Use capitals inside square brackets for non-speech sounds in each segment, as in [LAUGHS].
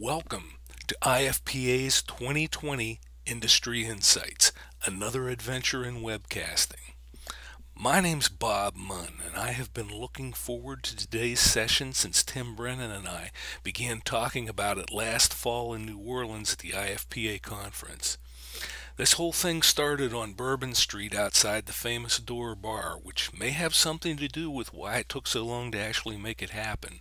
Welcome to IFPA's 2020 Industry Insights, another adventure in webcasting. My name's Bob Munn, and I have been looking forward to today's session since Tim Brennan and I began talking about it last fall in New Orleans at the IFPA conference. This whole thing started on Bourbon Street outside the famous Door Bar, which may have something to do with why it took so long to actually make it happen.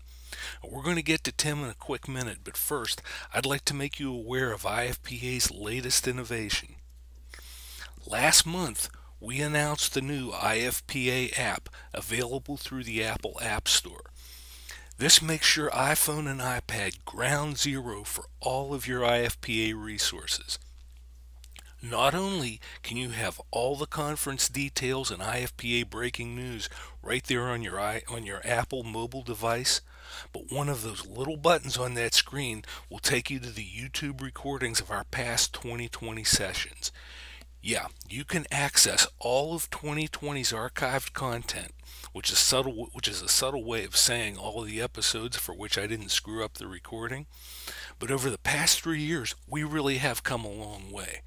We're going to get to Tim in a quick minute, but first, I'd like to make you aware of IFPA's latest innovation. Last month, we announced the new IFPA app available through the Apple App Store. This makes your iPhone and iPad ground zero for all of your IFPA resources. Not only can you have all the conference details and IFPA breaking news right there on your on your Apple mobile device, but one of those little buttons on that screen will take you to the YouTube recordings of our past 2020 sessions. Yeah, you can access all of 2020's archived content, which is subtle which is a subtle way of saying all of the episodes for which I didn't screw up the recording. But over the past 3 years, we really have come a long way.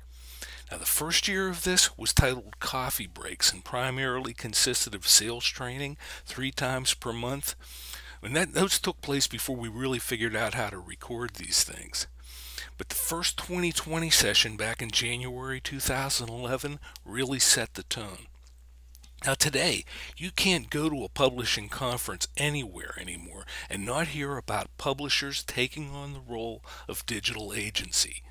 Now, the first year of this was titled Coffee Breaks and primarily consisted of sales training three times per month. And that, those took place before we really figured out how to record these things. But the first 2020 session back in January 2011 really set the tone. Now, today, you can't go to a publishing conference anywhere anymore and not hear about publishers taking on the role of digital agency.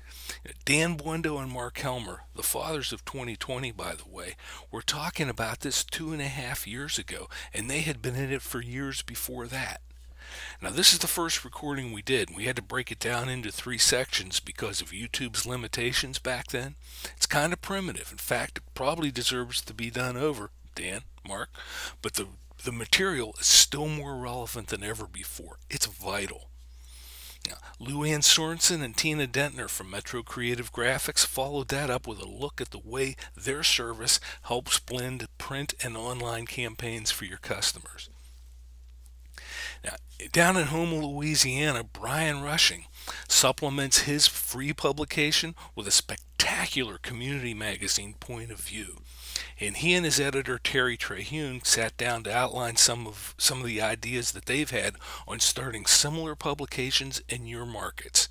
Dan Buendo and Mark Helmer, the fathers of 2020, by the way, were talking about this two and a half years ago, and they had been in it for years before that. Now, this is the first recording we did. We had to break it down into three sections because of YouTube's limitations back then. It's kind of primitive. In fact, it probably deserves to be done over, Dan, Mark, but the, the material is still more relevant than ever before. It's vital. Now, Luann Sorensen and Tina Dentner from Metro Creative Graphics followed that up with a look at the way their service helps blend print and online campaigns for your customers. Now, down in Houma, Louisiana, Brian Rushing supplements his free publication with a spectacular community magazine point of view. And he and his editor Terry Trehune sat down to outline some of some of the ideas that they've had on starting similar publications in your markets.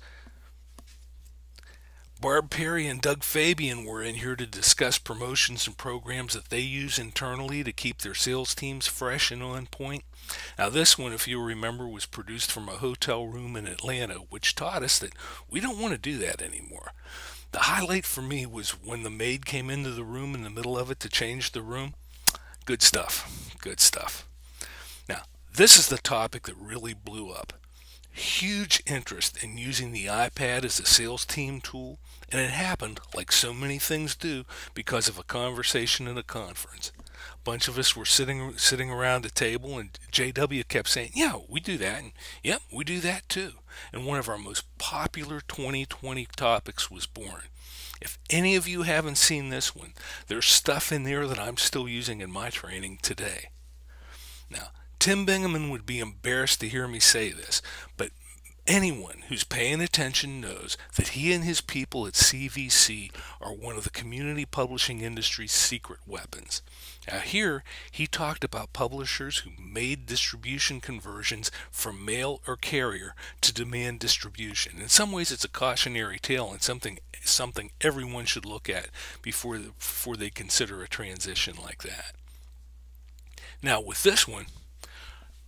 Barb Perry and Doug Fabian were in here to discuss promotions and programs that they use internally to keep their sales teams fresh and on point. Now, this one, if you remember, was produced from a hotel room in Atlanta, which taught us that we don't want to do that anymore. The highlight for me was when the maid came into the room in the middle of it to change the room. Good stuff. Good stuff. Now, this is the topic that really blew up. Huge interest in using the iPad as a sales team tool, and it happened, like so many things do, because of a conversation in a conference. A bunch of us were sitting sitting around a table, and JW kept saying, "Yeah, we do that," and "Yep, we do that too." And one of our most popular 2020 topics was born. If any of you haven't seen this one, there's stuff in there that I'm still using in my training today. Now, Tim Bingaman would be embarrassed to hear me say this, but Anyone who's paying attention knows that he and his people at CVC are one of the community publishing industry's secret weapons. Now, here he talked about publishers who made distribution conversions from mail or carrier to demand distribution. In some ways, it's a cautionary tale and something something everyone should look at before before they consider a transition like that. Now, with this one,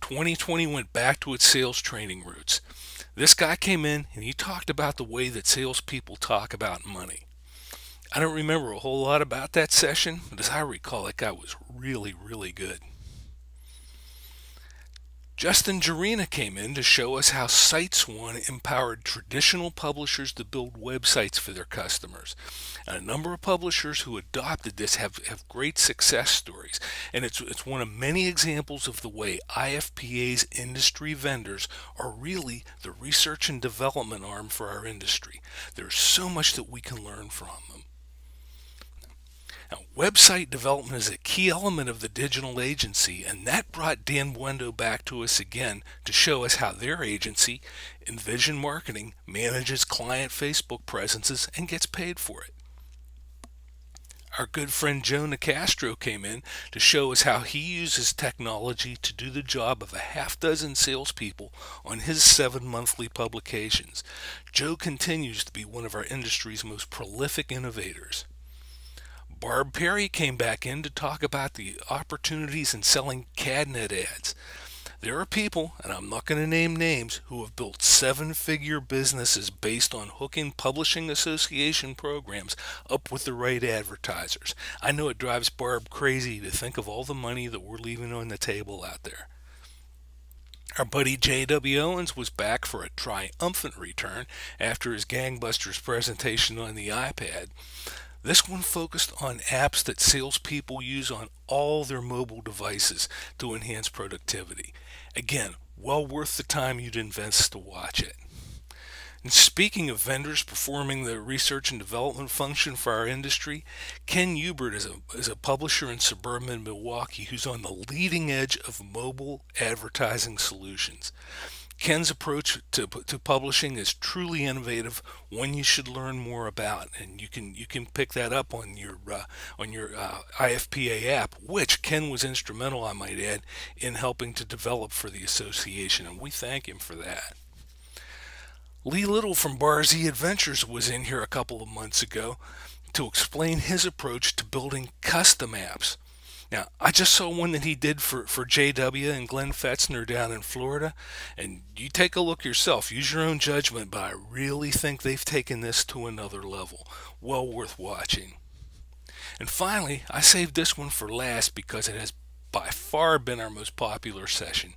2020 went back to its sales training roots. This guy came in and he talked about the way that salespeople talk about money. I don't remember a whole lot about that session, but as I recall, that guy was really, really good. Justin Jarina came in to show us how Sites One empowered traditional publishers to build websites for their customers. And a number of publishers who adopted this have, have great success stories. And it's, it's one of many examples of the way IFPA's industry vendors are really the research and development arm for our industry. There's so much that we can learn from. Now, website development is a key element of the digital agency, and that brought Dan Buendo back to us again to show us how their agency, Envision Marketing, manages client Facebook presences and gets paid for it our good friend Joe Nicastro came in to show us how he uses technology to do the job of a half dozen salespeople on his seven monthly publications. Joe continues to be one of our industry's most prolific innovators. Barb Perry came back in to talk about the opportunities in selling CADNet ads. There are people, and I'm not going to name names, who have built seven figure businesses based on hooking publishing association programs up with the right advertisers. I know it drives Barb crazy to think of all the money that we're leaving on the table out there. Our buddy J.W. Owens was back for a triumphant return after his gangbusters presentation on the iPad. This one focused on apps that salespeople use on all their mobile devices to enhance productivity. Again, well worth the time you'd invest to watch it. And speaking of vendors performing the research and development function for our industry, Ken Hubert is a, is a publisher in suburban Milwaukee who's on the leading edge of mobile advertising solutions. Ken's approach to, to publishing is truly innovative, one you should learn more about, and you can you can pick that up on your uh, on your uh, IFPA app, which Ken was instrumental, I might add, in helping to develop for the association, and we thank him for that. Lee Little from Bar Z Adventures was in here a couple of months ago to explain his approach to building custom apps. Now, I just saw one that he did for, for JW and Glenn Fetzner down in Florida, and you take a look yourself. Use your own judgment, but I really think they've taken this to another level. Well worth watching. And finally, I saved this one for last because it has by far been our most popular session.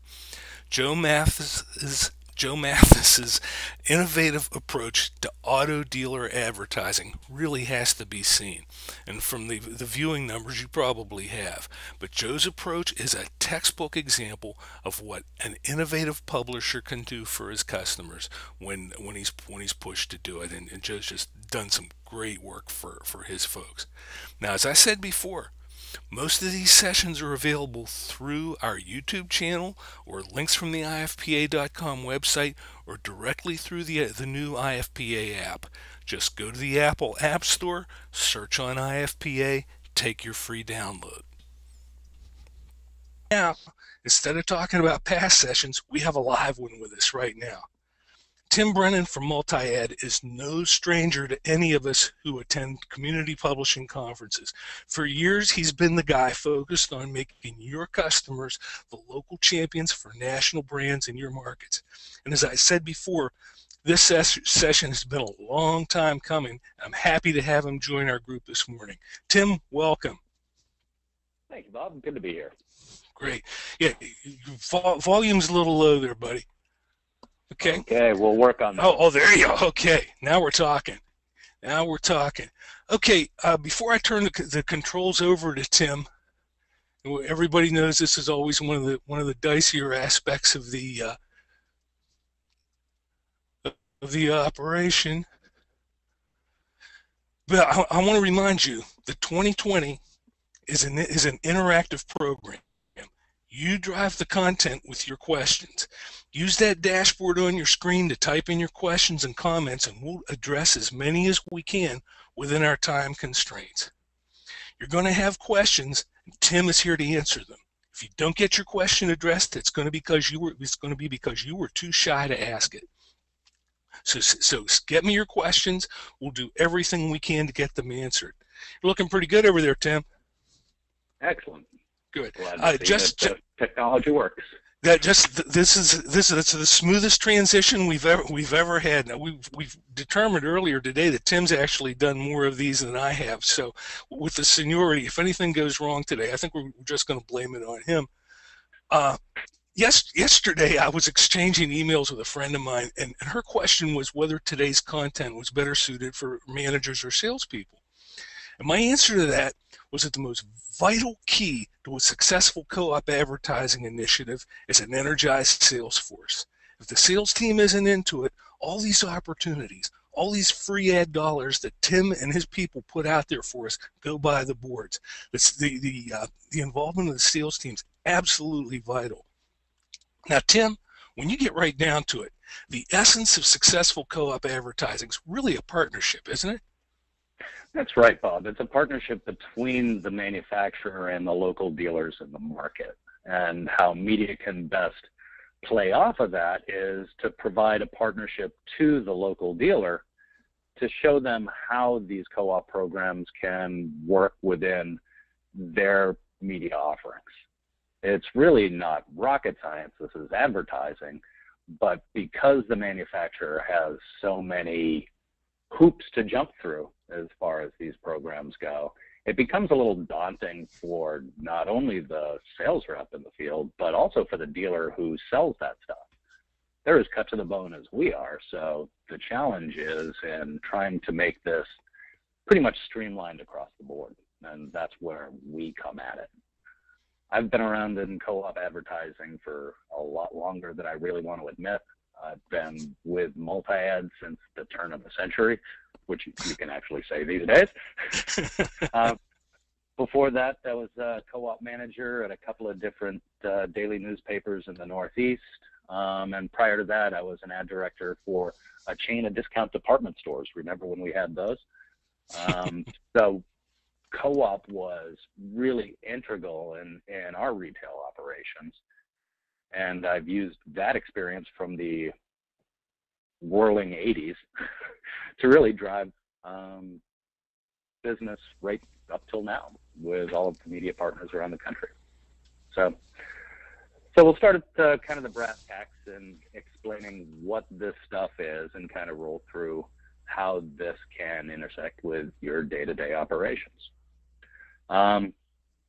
Joe Mathis' Joe Mathis's innovative approach to auto dealer advertising really has to be seen. And from the, the viewing numbers, you probably have. But Joe's approach is a textbook example of what an innovative publisher can do for his customers when, when, he's, when he's pushed to do it. And, and Joe's just done some great work for, for his folks. Now, as I said before, most of these sessions are available through our YouTube channel or links from the IFPA.com website or directly through the, uh, the new IFPA app. Just go to the Apple App Store, search on IFPA, take your free download. Now, instead of talking about past sessions, we have a live one with us right now. Tim Brennan from Multi-Ad is no stranger to any of us who attend community publishing conferences. For years, he's been the guy focused on making your customers the local champions for national brands in your markets. And as I said before, this ses session has been a long time coming. I'm happy to have him join our group this morning. Tim, welcome. Thank you, Bob. Good to be here. Great. Yeah, volume's a little low there, buddy. Okay. Okay, we'll work on that. Oh, oh, there you go. Okay, now we're talking. Now we're talking. Okay, uh, before I turn the, the controls over to Tim, everybody knows this is always one of the one of the dicier aspects of the uh, of the operation. But I, I want to remind you that 2020 is an is an interactive program. You drive the content with your questions. Use that dashboard on your screen to type in your questions and comments, and we'll address as many as we can within our time constraints. You're going to have questions, and Tim is here to answer them. If you don't get your question addressed, it's going to because you were it's going to be because you were too shy to ask it. So, so get me your questions. We'll do everything we can to get them answered. You're looking pretty good over there, Tim. Excellent. Good. Uh, just technology works. That just this is this is the smoothest transition we've ever we've ever had. Now we've we've determined earlier today that Tim's actually done more of these than I have. So with the seniority, if anything goes wrong today, I think we're just going to blame it on him. Uh, yes, yesterday I was exchanging emails with a friend of mine, and, and her question was whether today's content was better suited for managers or salespeople. And my answer to that was that the most vital key to a successful co-op advertising initiative is an energized sales force. If the sales team isn't into it, all these opportunities, all these free ad dollars that Tim and his people put out there for us go by the boards. It's the the uh, the involvement of the sales teams absolutely vital. Now, Tim, when you get right down to it, the essence of successful co-op advertising is really a partnership, isn't it? That's right, Bob. It's a partnership between the manufacturer and the local dealers in the market. And how media can best play off of that is to provide a partnership to the local dealer to show them how these co-op programs can work within their media offerings. It's really not rocket science. This is advertising. But because the manufacturer has so many hoops to jump through as far as these programs go, it becomes a little daunting for not only the sales rep in the field, but also for the dealer who sells that stuff. They're as cut to the bone as we are. So the challenge is in trying to make this pretty much streamlined across the board. And that's where we come at it. I've been around in co-op advertising for a lot longer than I really want to admit. I've been with multi-ad since the turn of the century, which you can actually say these days. [LAUGHS] uh, before that, I was a co-op manager at a couple of different uh, daily newspapers in the Northeast. Um, and prior to that, I was an ad director for a chain of discount department stores. Remember when we had those? Um, [LAUGHS] so co-op was really integral in, in our retail operations. And I've used that experience from the whirling 80s [LAUGHS] to really drive um, business right up till now with all of the media partners around the country. So, so we'll start at uh, kind of the brass tacks and explaining what this stuff is and kind of roll through how this can intersect with your day-to-day operations. Um,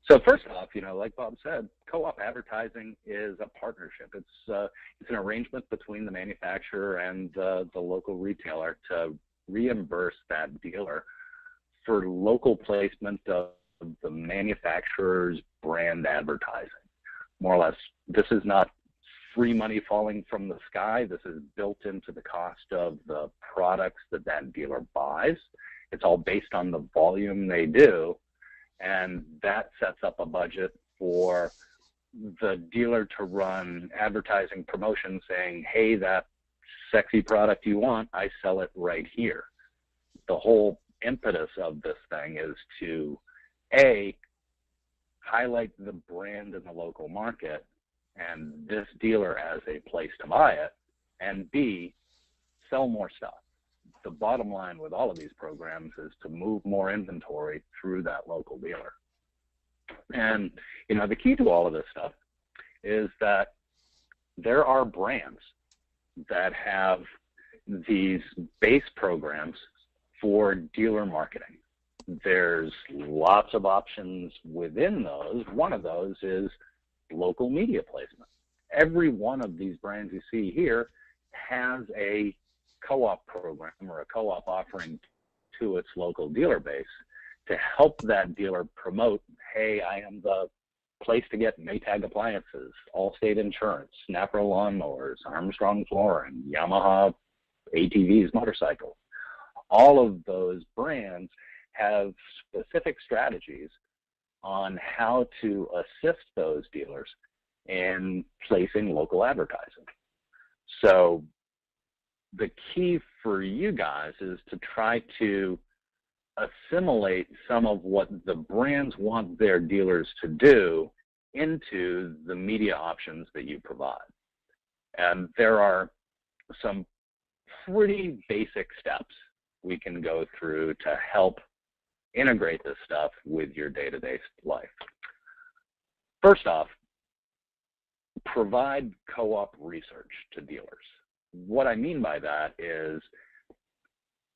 so first off, you know, like Bob said, co-op advertising is a partnership. It's uh, it's an arrangement between the manufacturer and uh, the local retailer to reimburse that dealer for local placement of the manufacturer's brand advertising. More or less, this is not free money falling from the sky. This is built into the cost of the products that that dealer buys. It's all based on the volume they do and that sets up a budget for the dealer to run advertising promotion saying, hey, that sexy product you want, I sell it right here. The whole impetus of this thing is to A, highlight the brand in the local market and this dealer as a place to buy it, and B, sell more stuff the bottom line with all of these programs is to move more inventory through that local dealer. And, you know, the key to all of this stuff is that there are brands that have these base programs for dealer marketing. There's lots of options within those. One of those is local media placement. Every one of these brands you see here has a co-op program or a co-op offering to its local dealer base to help that dealer promote, hey, I am the place to get Maytag appliances, Allstate insurance, Snapper lawnmowers, Armstrong flooring, Yamaha ATVs, motorcycles. All of those brands have specific strategies on how to assist those dealers in placing local advertising. So the key for you guys is to try to assimilate some of what the brands want their dealers to do into the media options that you provide. And there are some pretty basic steps we can go through to help integrate this stuff with your day-to-day life. First off, provide co-op research to dealers what I mean by that is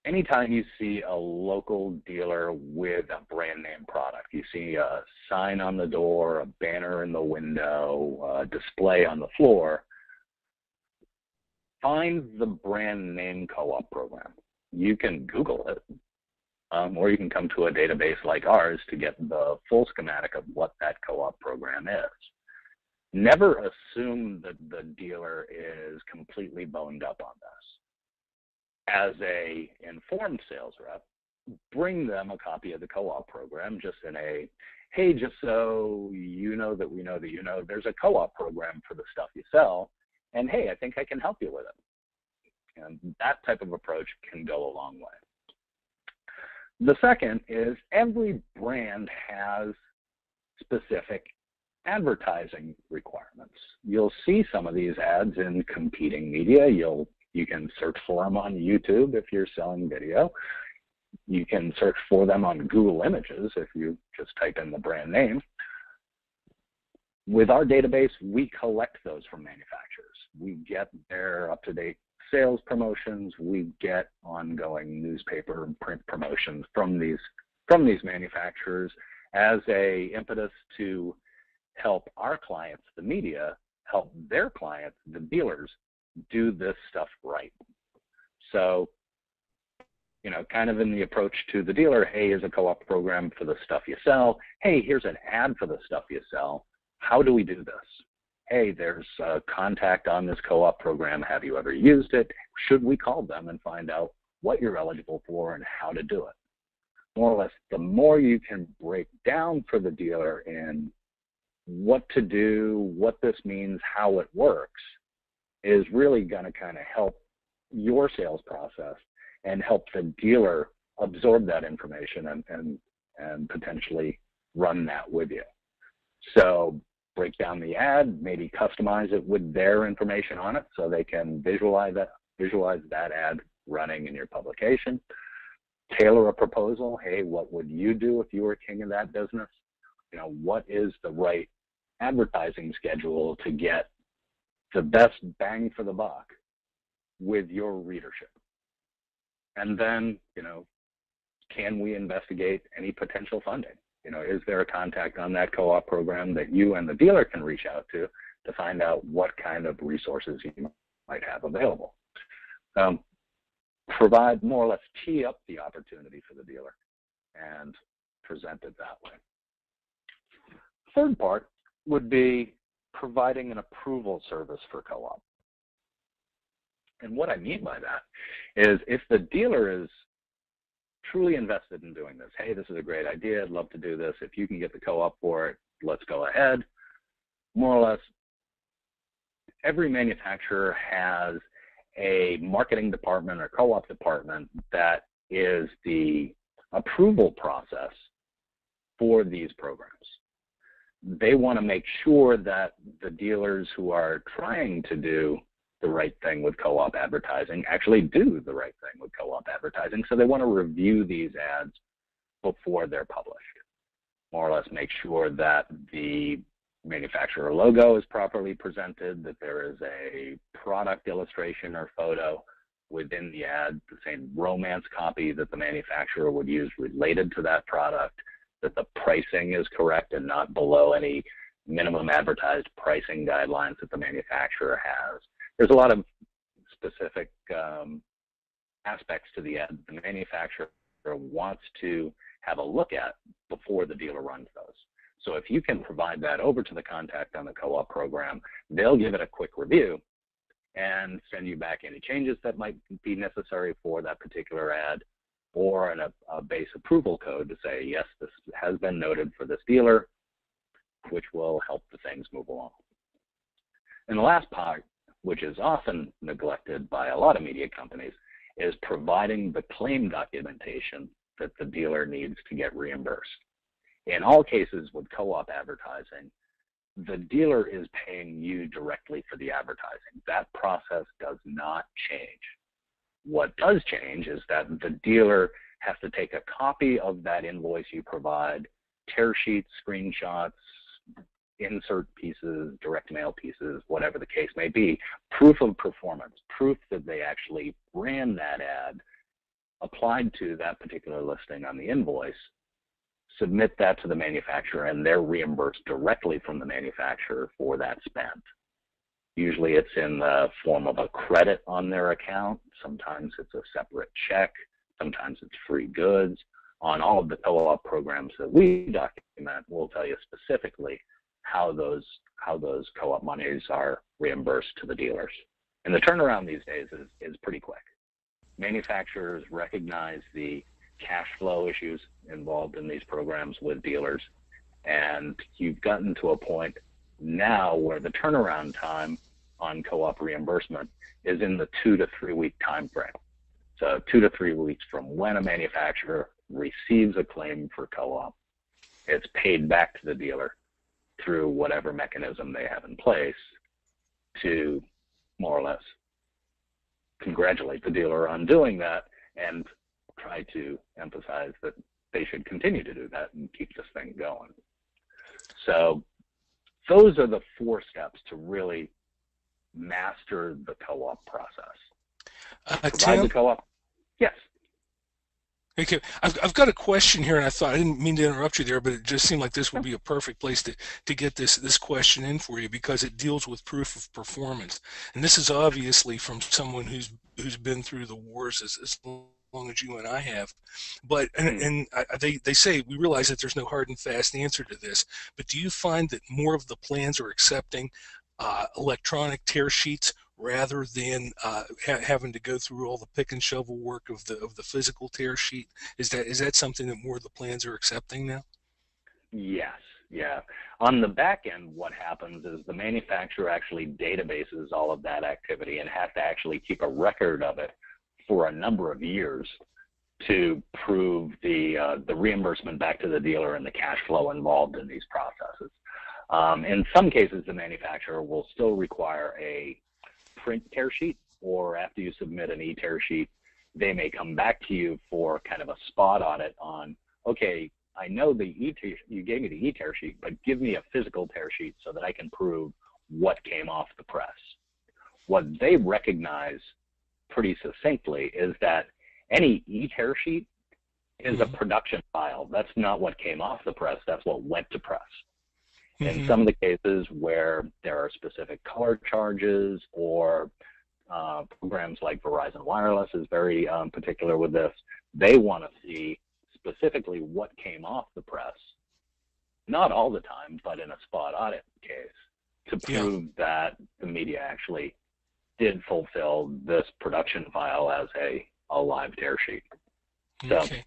anytime you see a local dealer with a brand name product, you see a sign on the door, a banner in the window, a display on the floor, find the brand name co-op program. You can Google it, um, or you can come to a database like ours to get the full schematic of what that co-op program is never assume that the dealer is completely boned up on this. as a informed sales rep, bring them a copy of the co-op program just in a hey, just so you know that we know that you know there's a co-op program for the stuff you sell, and hey, I think I can help you with it. And that type of approach can go a long way. The second is every brand has specific advertising requirements. You'll see some of these ads in competing media. You'll you can search for them on YouTube if you're selling video. You can search for them on Google Images if you just type in the brand name. With our database, we collect those from manufacturers. We get their up-to-date sales promotions. We get ongoing newspaper and print promotions from these from these manufacturers as a impetus to help our clients, the media, help their clients, the dealers, do this stuff right. So, you know, kind of in the approach to the dealer, hey, here's a co-op program for the stuff you sell. Hey, here's an ad for the stuff you sell. How do we do this? Hey, there's a contact on this co-op program. Have you ever used it? Should we call them and find out what you're eligible for and how to do it? More or less, the more you can break down for the dealer in what to do, what this means, how it works, is really going to kind of help your sales process and help the dealer absorb that information and, and, and potentially run that with you. So break down the ad, maybe customize it with their information on it so they can visualize that, visualize that ad running in your publication. Tailor a proposal. Hey, what would you do if you were king of that business? You know, what is the right advertising schedule to get the best bang for the buck with your readership. And then, you know, can we investigate any potential funding? You know, is there a contact on that co-op program that you and the dealer can reach out to to find out what kind of resources you might have available? Um, provide more or less tee up the opportunity for the dealer and present it that way. Third part would be providing an approval service for co-op. And what I mean by that is if the dealer is truly invested in doing this, hey, this is a great idea, I'd love to do this. If you can get the co-op for it, let's go ahead. More or less, every manufacturer has a marketing department or co-op department that is the approval process for these programs they want to make sure that the dealers who are trying to do the right thing with co-op advertising actually do the right thing with co-op advertising. So they want to review these ads before they're published. More or less make sure that the manufacturer logo is properly presented, that there is a product illustration or photo within the ad, the same romance copy that the manufacturer would use related to that product, that the pricing is correct and not below any minimum advertised pricing guidelines that the manufacturer has. There's a lot of specific um, aspects to the ad the manufacturer wants to have a look at before the dealer runs those. So if you can provide that over to the contact on the co-op program, they'll give it a quick review and send you back any changes that might be necessary for that particular ad or an, a, a base approval code to say, yes, this has been noted for this dealer, which will help the things move along. And the last part, which is often neglected by a lot of media companies, is providing the claim documentation that the dealer needs to get reimbursed. In all cases with co-op advertising, the dealer is paying you directly for the advertising. That process does not change. What does change is that the dealer has to take a copy of that invoice you provide, tear sheets, screenshots, insert pieces, direct mail pieces, whatever the case may be, proof of performance, proof that they actually ran that ad, applied to that particular listing on the invoice, submit that to the manufacturer, and they're reimbursed directly from the manufacturer for that spend. Usually it's in the form of a credit on their account. Sometimes it's a separate check. Sometimes it's free goods. On all of the co-op programs that we document, we'll tell you specifically how those how those co-op monies are reimbursed to the dealers. And the turnaround these days is, is pretty quick. manufacturers recognize the cash flow issues involved in these programs with dealers. And you've gotten to a point now where the turnaround time on co-op reimbursement is in the two to three week time frame. So two to three weeks from when a manufacturer receives a claim for co-op, it's paid back to the dealer through whatever mechanism they have in place to more or less congratulate the dealer on doing that and try to emphasize that they should continue to do that and keep this thing going. So those are the four steps to really master the co-op process. Uh, Tim, the co-op. Yes. Okay, I've, I've got a question here, and I thought I didn't mean to interrupt you there, but it just seemed like this would be a perfect place to, to get this this question in for you because it deals with proof of performance, and this is obviously from someone who's who's been through the wars as, as long as you and I have. But and, hmm. and I, they they say we realize that there's no hard and fast answer to this. But do you find that more of the plans are accepting uh, electronic tear sheets rather than uh, ha having to go through all the pick and shovel work of the of the physical tear sheet? Is that is that something that more of the plans are accepting now? Yes. Yeah. On the back end, what happens is the manufacturer actually databases all of that activity and has to actually keep a record of it for a number of years to prove the uh, the reimbursement back to the dealer and the cash flow involved in these processes. Um, in some cases, the manufacturer will still require a print tear sheet, or after you submit an e-tear sheet, they may come back to you for kind of a spot audit on, okay, I know the e you gave me the e-tear sheet, but give me a physical tear sheet so that I can prove what came off the press. What they recognize pretty succinctly is that any e-tear sheet is mm-hmm. a production file. That's not what came off the press. That's what went to press. Mm-hmm. In some of the cases where there are specific color charges or uh, programs like Verizon Wireless is very um, particular with this, they want to see specifically what came off the press. Not all the time, but in a spot audit case to prove yeah. that the media actually did fulfill this production file as a, a live tear sheet. So okay.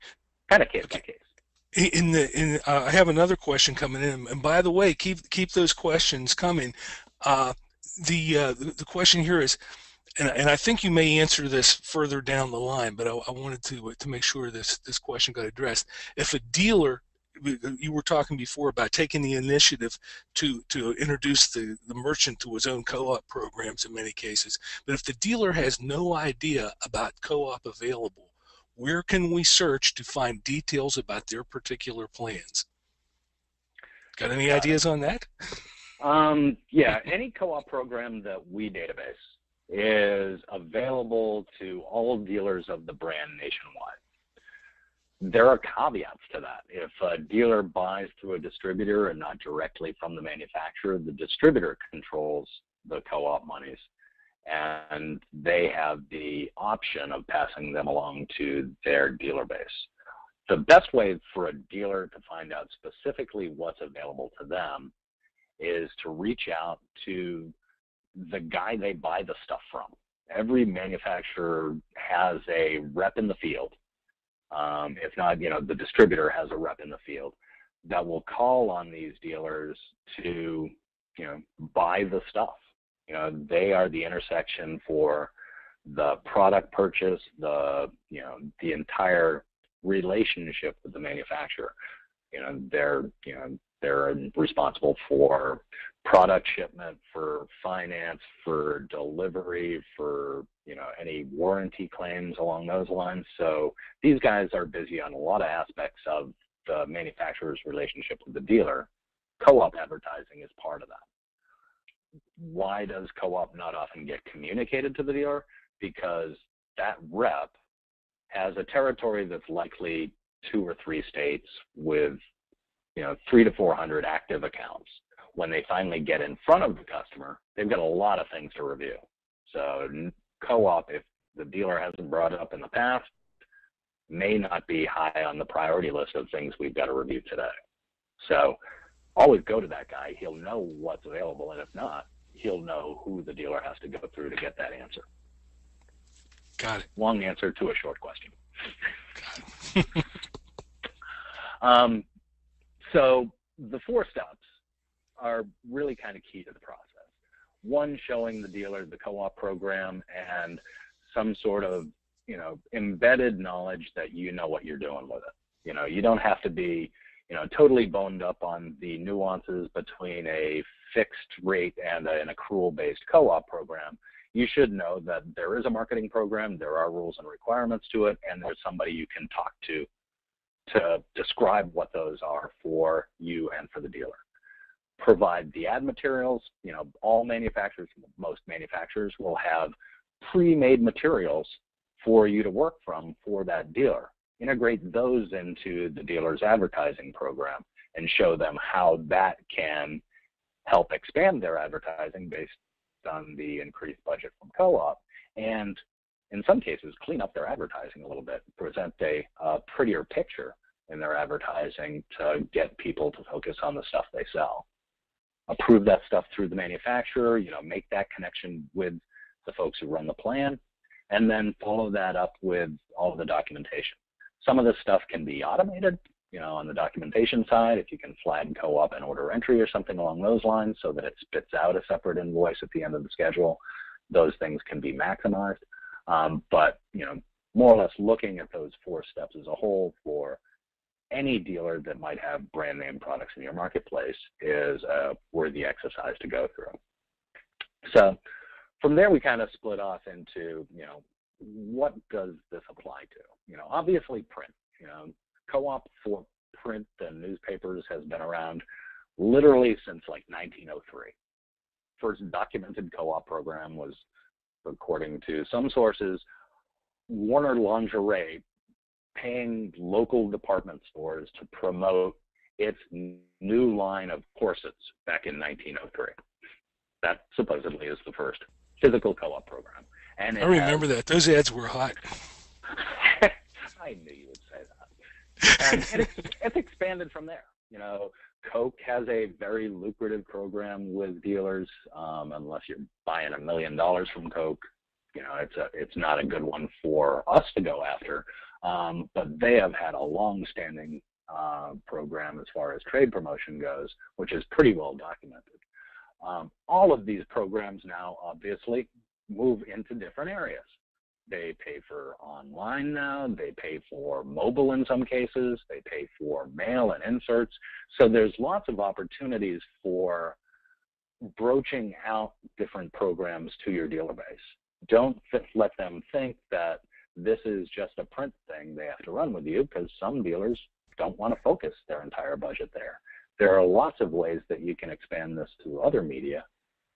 kind of case by case. In the in, uh, I have another question coming in, and by the way, keep keep those questions coming. Uh, the, uh, the, the question here is, and, and I think you may answer this further down the line, but I, I wanted to to make sure this this question got addressed. If a dealer you were talking before about taking the initiative to to introduce the, the merchant to his own co-op programs in many cases. But if the dealer has no idea about co-op available, where can we search to find details about their particular plans? Got any Got ideas it. on that? Um, yeah, any co-op program that we database is available to all dealers of the brand nationwide there are caveats to that. If a dealer buys through a distributor and not directly from the manufacturer, the distributor controls the co-op monies and they have the option of passing them along to their dealer base. The best way for a dealer to find out specifically what's available to them is to reach out to the guy they buy the stuff from. Every manufacturer has a rep in the field um, if not, you know, the distributor has a rep in the field that will call on these dealers to, you know, buy the stuff. You know, they are the intersection for the product purchase, the, you know, the entire relationship with the manufacturer. You know, they're, you know, they're responsible for product shipment, for finance, for delivery, for you know any warranty claims along those lines. So these guys are busy on a lot of aspects of the manufacturer's relationship with the dealer. Co-op advertising is part of that. Why does co-op not often get communicated to the dealer? Because that rep has a territory that's likely two or three states with you know three to four hundred active accounts when they finally get in front of the customer they've got a lot of things to review so co-op if the dealer hasn't brought it up in the past may not be high on the priority list of things we've got to review today so always go to that guy he'll know what's available and if not he'll know who the dealer has to go through to get that answer Got it. Long answer to a short question. [LAUGHS] um, so the four steps are really kind of key to the process. One, showing the dealer the co-op program and some sort of, you know, embedded knowledge that you know what you're doing with it. You know, you don't have to be, you know, totally boned up on the nuances between a fixed rate and an accrual-based co-op program. You should know that there is a marketing program, there are rules and requirements to it, and there's somebody you can talk to to describe what those are for you and for the dealer. Provide the ad materials. You know, all manufacturers, most manufacturers will have pre-made materials for you to work from for that dealer. Integrate those into the dealer's advertising program and show them how that can help expand their advertising based on the increased budget from co-op and in some cases, clean up their advertising a little bit, present a prettier picture in their advertising to get people to focus on the stuff they sell. Approve that stuff through the manufacturer, you know, make that connection with the folks who run the plan, and then follow that up with all of the documentation. Some of this stuff can be automated, you know, on the documentation side, if you can flag co-op and order entry or something along those lines so that it spits out a separate invoice at the end of the schedule, those things can be maximized. Um, but you know, more or less looking at those four steps as a whole for any dealer that might have brand name products in your marketplace is a worthy exercise to go through. So from there, we kind of split off into, you know, what does this apply to? You know, obviously print. You know, co-op for print and newspapers has been around literally since like 1903. First documented co-op program was according to some sources, Warner Lingerie paying local department stores to promote its new line of corsets back in 1903. That supposedly is the first physical co-op program. And I remember has, that. Those ads were hot. [LAUGHS] I knew you would say that. And it, [LAUGHS] it's expanded from there. You know, Coke has a very lucrative program with dealers. Um, unless you're buying a million dollars from Coke, you know it's a it's not a good one for us to go after. Um, but they have had a long-standing uh, program as far as trade promotion goes, which is pretty well documented. Um, all of these programs now obviously move into different areas. They pay for online now, they pay for mobile in some cases, they pay for mail and inserts. So there's lots of opportunities for broaching out different programs to your dealer base. Don't let them think that this is just a print thing they have to run with you because some dealers don't want to focus their entire budget there. There are lots of ways that you can expand this to other media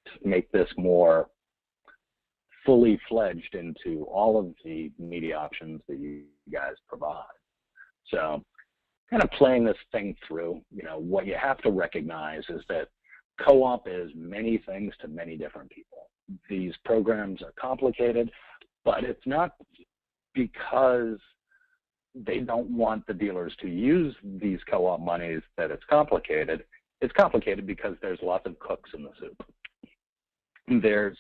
to make this more fully fledged into all of the media options that you guys provide. So kind of playing this thing through, you know, what you have to recognize is that co-op is many things to many different people. These programs are complicated, but it's not because they don't want the dealers to use these co-op monies that it's complicated. It's complicated because there's lots of cooks in the soup. There's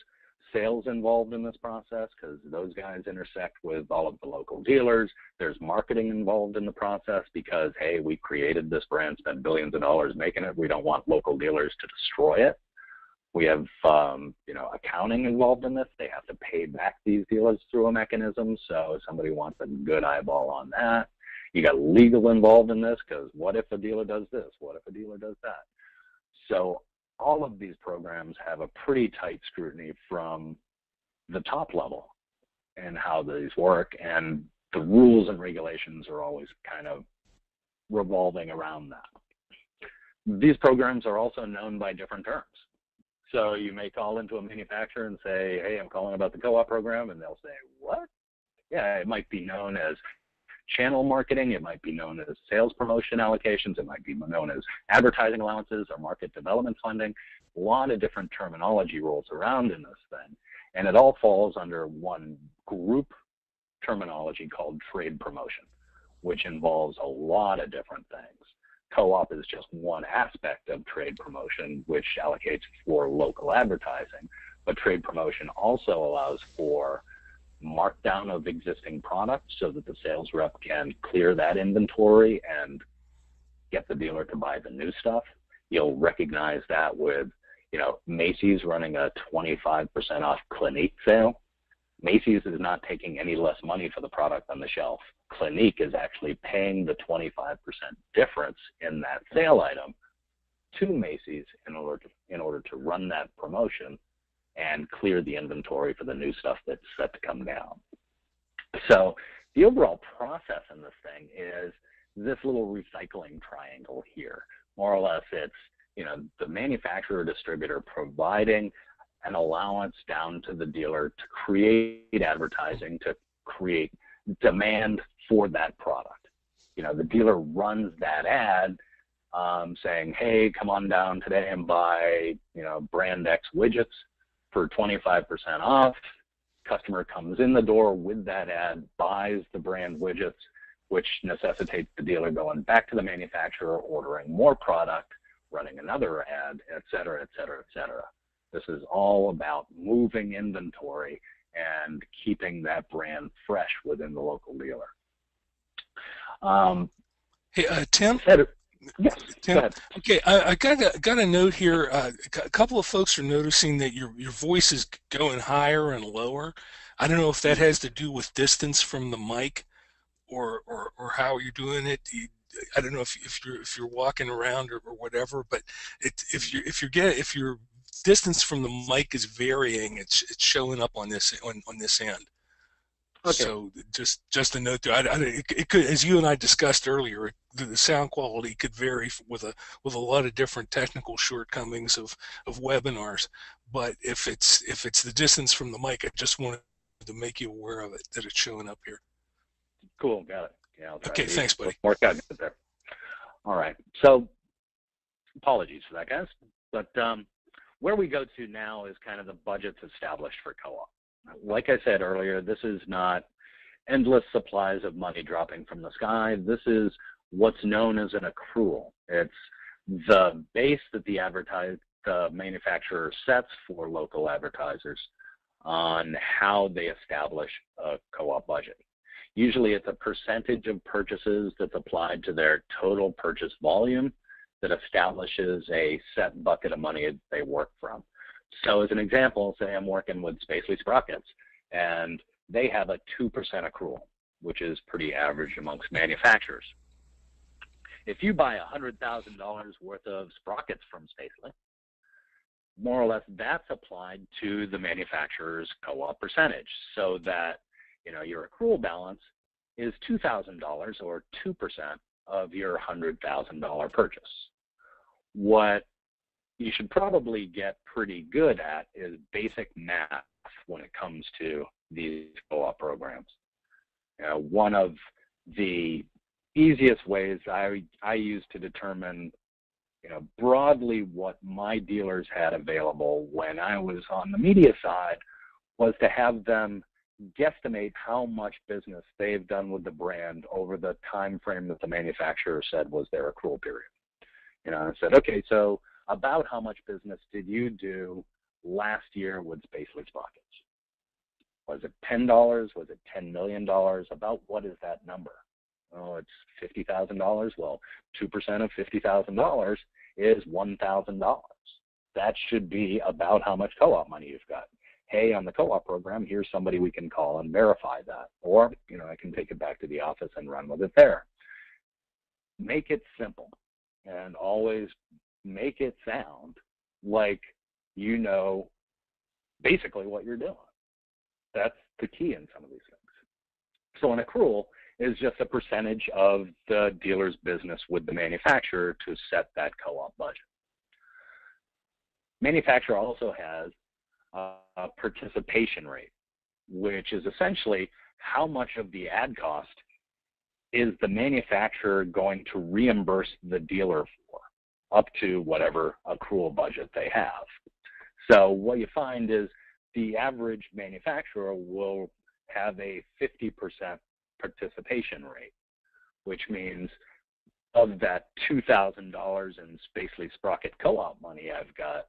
sales involved in this process because those guys intersect with all of the local dealers. There's marketing involved in the process because, hey, we created this brand, spent billions of dollars making it. We don't want local dealers to destroy it. We have, um, you know, accounting involved in this. They have to pay back these dealers through a mechanism. So somebody wants a good eyeball on that. You got legal involved in this because what if a dealer does this? What if a dealer does that? So all of these programs have a pretty tight scrutiny from the top level and how these work. And the rules and regulations are always kind of revolving around that. These programs are also known by different terms. So you may call into a manufacturer and say, hey, I'm calling about the co-op program, and they'll say, what? Yeah, it might be known as channel marketing, it might be known as sales promotion allocations, it might be known as advertising allowances or market development funding. A lot of different terminology rolls around in this thing. And it all falls under one group terminology called trade promotion, which involves a lot of different things co-op is just one aspect of trade promotion, which allocates for local advertising. But trade promotion also allows for markdown of existing products so that the sales rep can clear that inventory and get the dealer to buy the new stuff. You'll recognize that with, you know, Macy's running a 25% off Clinique sale. Macy's is not taking any less money for the product on the shelf. Clinique is actually paying the 25% difference in that sale item to Macy's in order to, in order to run that promotion and clear the inventory for the new stuff that's set to come down. So the overall process in this thing is this little recycling triangle here. More or less, it's you know the manufacturer distributor providing an allowance down to the dealer to create advertising to create demand for that product. You know the dealer runs that ad um, saying, "Hey, come on down today and buy you know brand X widgets for 25% off." Customer comes in the door with that ad, buys the brand widgets which necessitates the dealer going back to the manufacturer, ordering more product, running another ad, et cetera, et cetera, et cetera. This is all about moving inventory and keeping that brand fresh within the local dealer. Um, hey, uh, Tim. Yes. Tim, okay, I, I, got a, got a note here. Uh, a couple of folks are noticing that your your voice is going higher and lower. I don't know if that has to do with distance from the mic or, or, or how you're doing it. I don't know if, if you're if you're walking around or, or whatever, but it, if you if you get if your distance from the mic is varying, it's it's showing up on this on, on this end. Okay. So just just a note there. I, I, it, it, could, as you and I discussed earlier, the, the, sound quality could vary with a with a lot of different technical shortcomings of of webinars. But if it's if it's the distance from the mic, I just wanted to make you aware of it that it's showing up here. Cool, got it. Yeah. okay, thanks, buddy. More cognizant there. All right. So, apologies for that, guys. But um, where we go to now is kind of the budgets established for co-op. Like I said earlier, this is not endless supplies of money dropping from the sky. This is what's known as an accrual. It's the base that the advertise the manufacturer sets for local advertisers on how they establish a co-op budget. Usually it's a percentage of purchases that's applied to their total purchase volume that establishes a set bucket of money they work from. So as an example, say I'm working with Spacely Sprockets and they have a 2% accrual, which is pretty average amongst manufacturers. If you buy $100,000 worth of sprockets from Spacely, more or less that's applied to the manufacturer's co-op percentage so that you know, your accrual balance is $2,000 or 2% of your $100,000 purchase. What you should probably get pretty good at is basic math when it comes to these co-op programs. You know, one of the easiest ways I, I use to determine you know, broadly what my dealers had available when I was on the media side was to have them guesstimate how much business they've done with the brand over the time frame that the manufacturer said was their accrual period. You know, I said, okay, so about how much business did you do last year with Spacely Sprockets? Was it ten dollars? Was it ten million dollars? About what is that number? Oh, it's fifty thousand dollars. Well, two percent of fifty thousand dollars is one thousand dollars. That should be about how much co-op money you've got hey, on the co-op program, here's somebody we can call and verify that. Or, you know, I can take it back to the office and run with it there. Make it simple and always make it sound like you know basically what you're doing. That's the key in some of these things. So an accrual is just a percentage of the dealer's business with the manufacturer to set that co-op budget. Manufacturer also has uh, participation rate, which is essentially how much of the ad cost is the manufacturer going to reimburse the dealer for up to whatever accrual budget they have. So what you find is the average manufacturer will have a 50% participation rate, which means of that $2,000 in Spacely Sprocket co-op money I've got,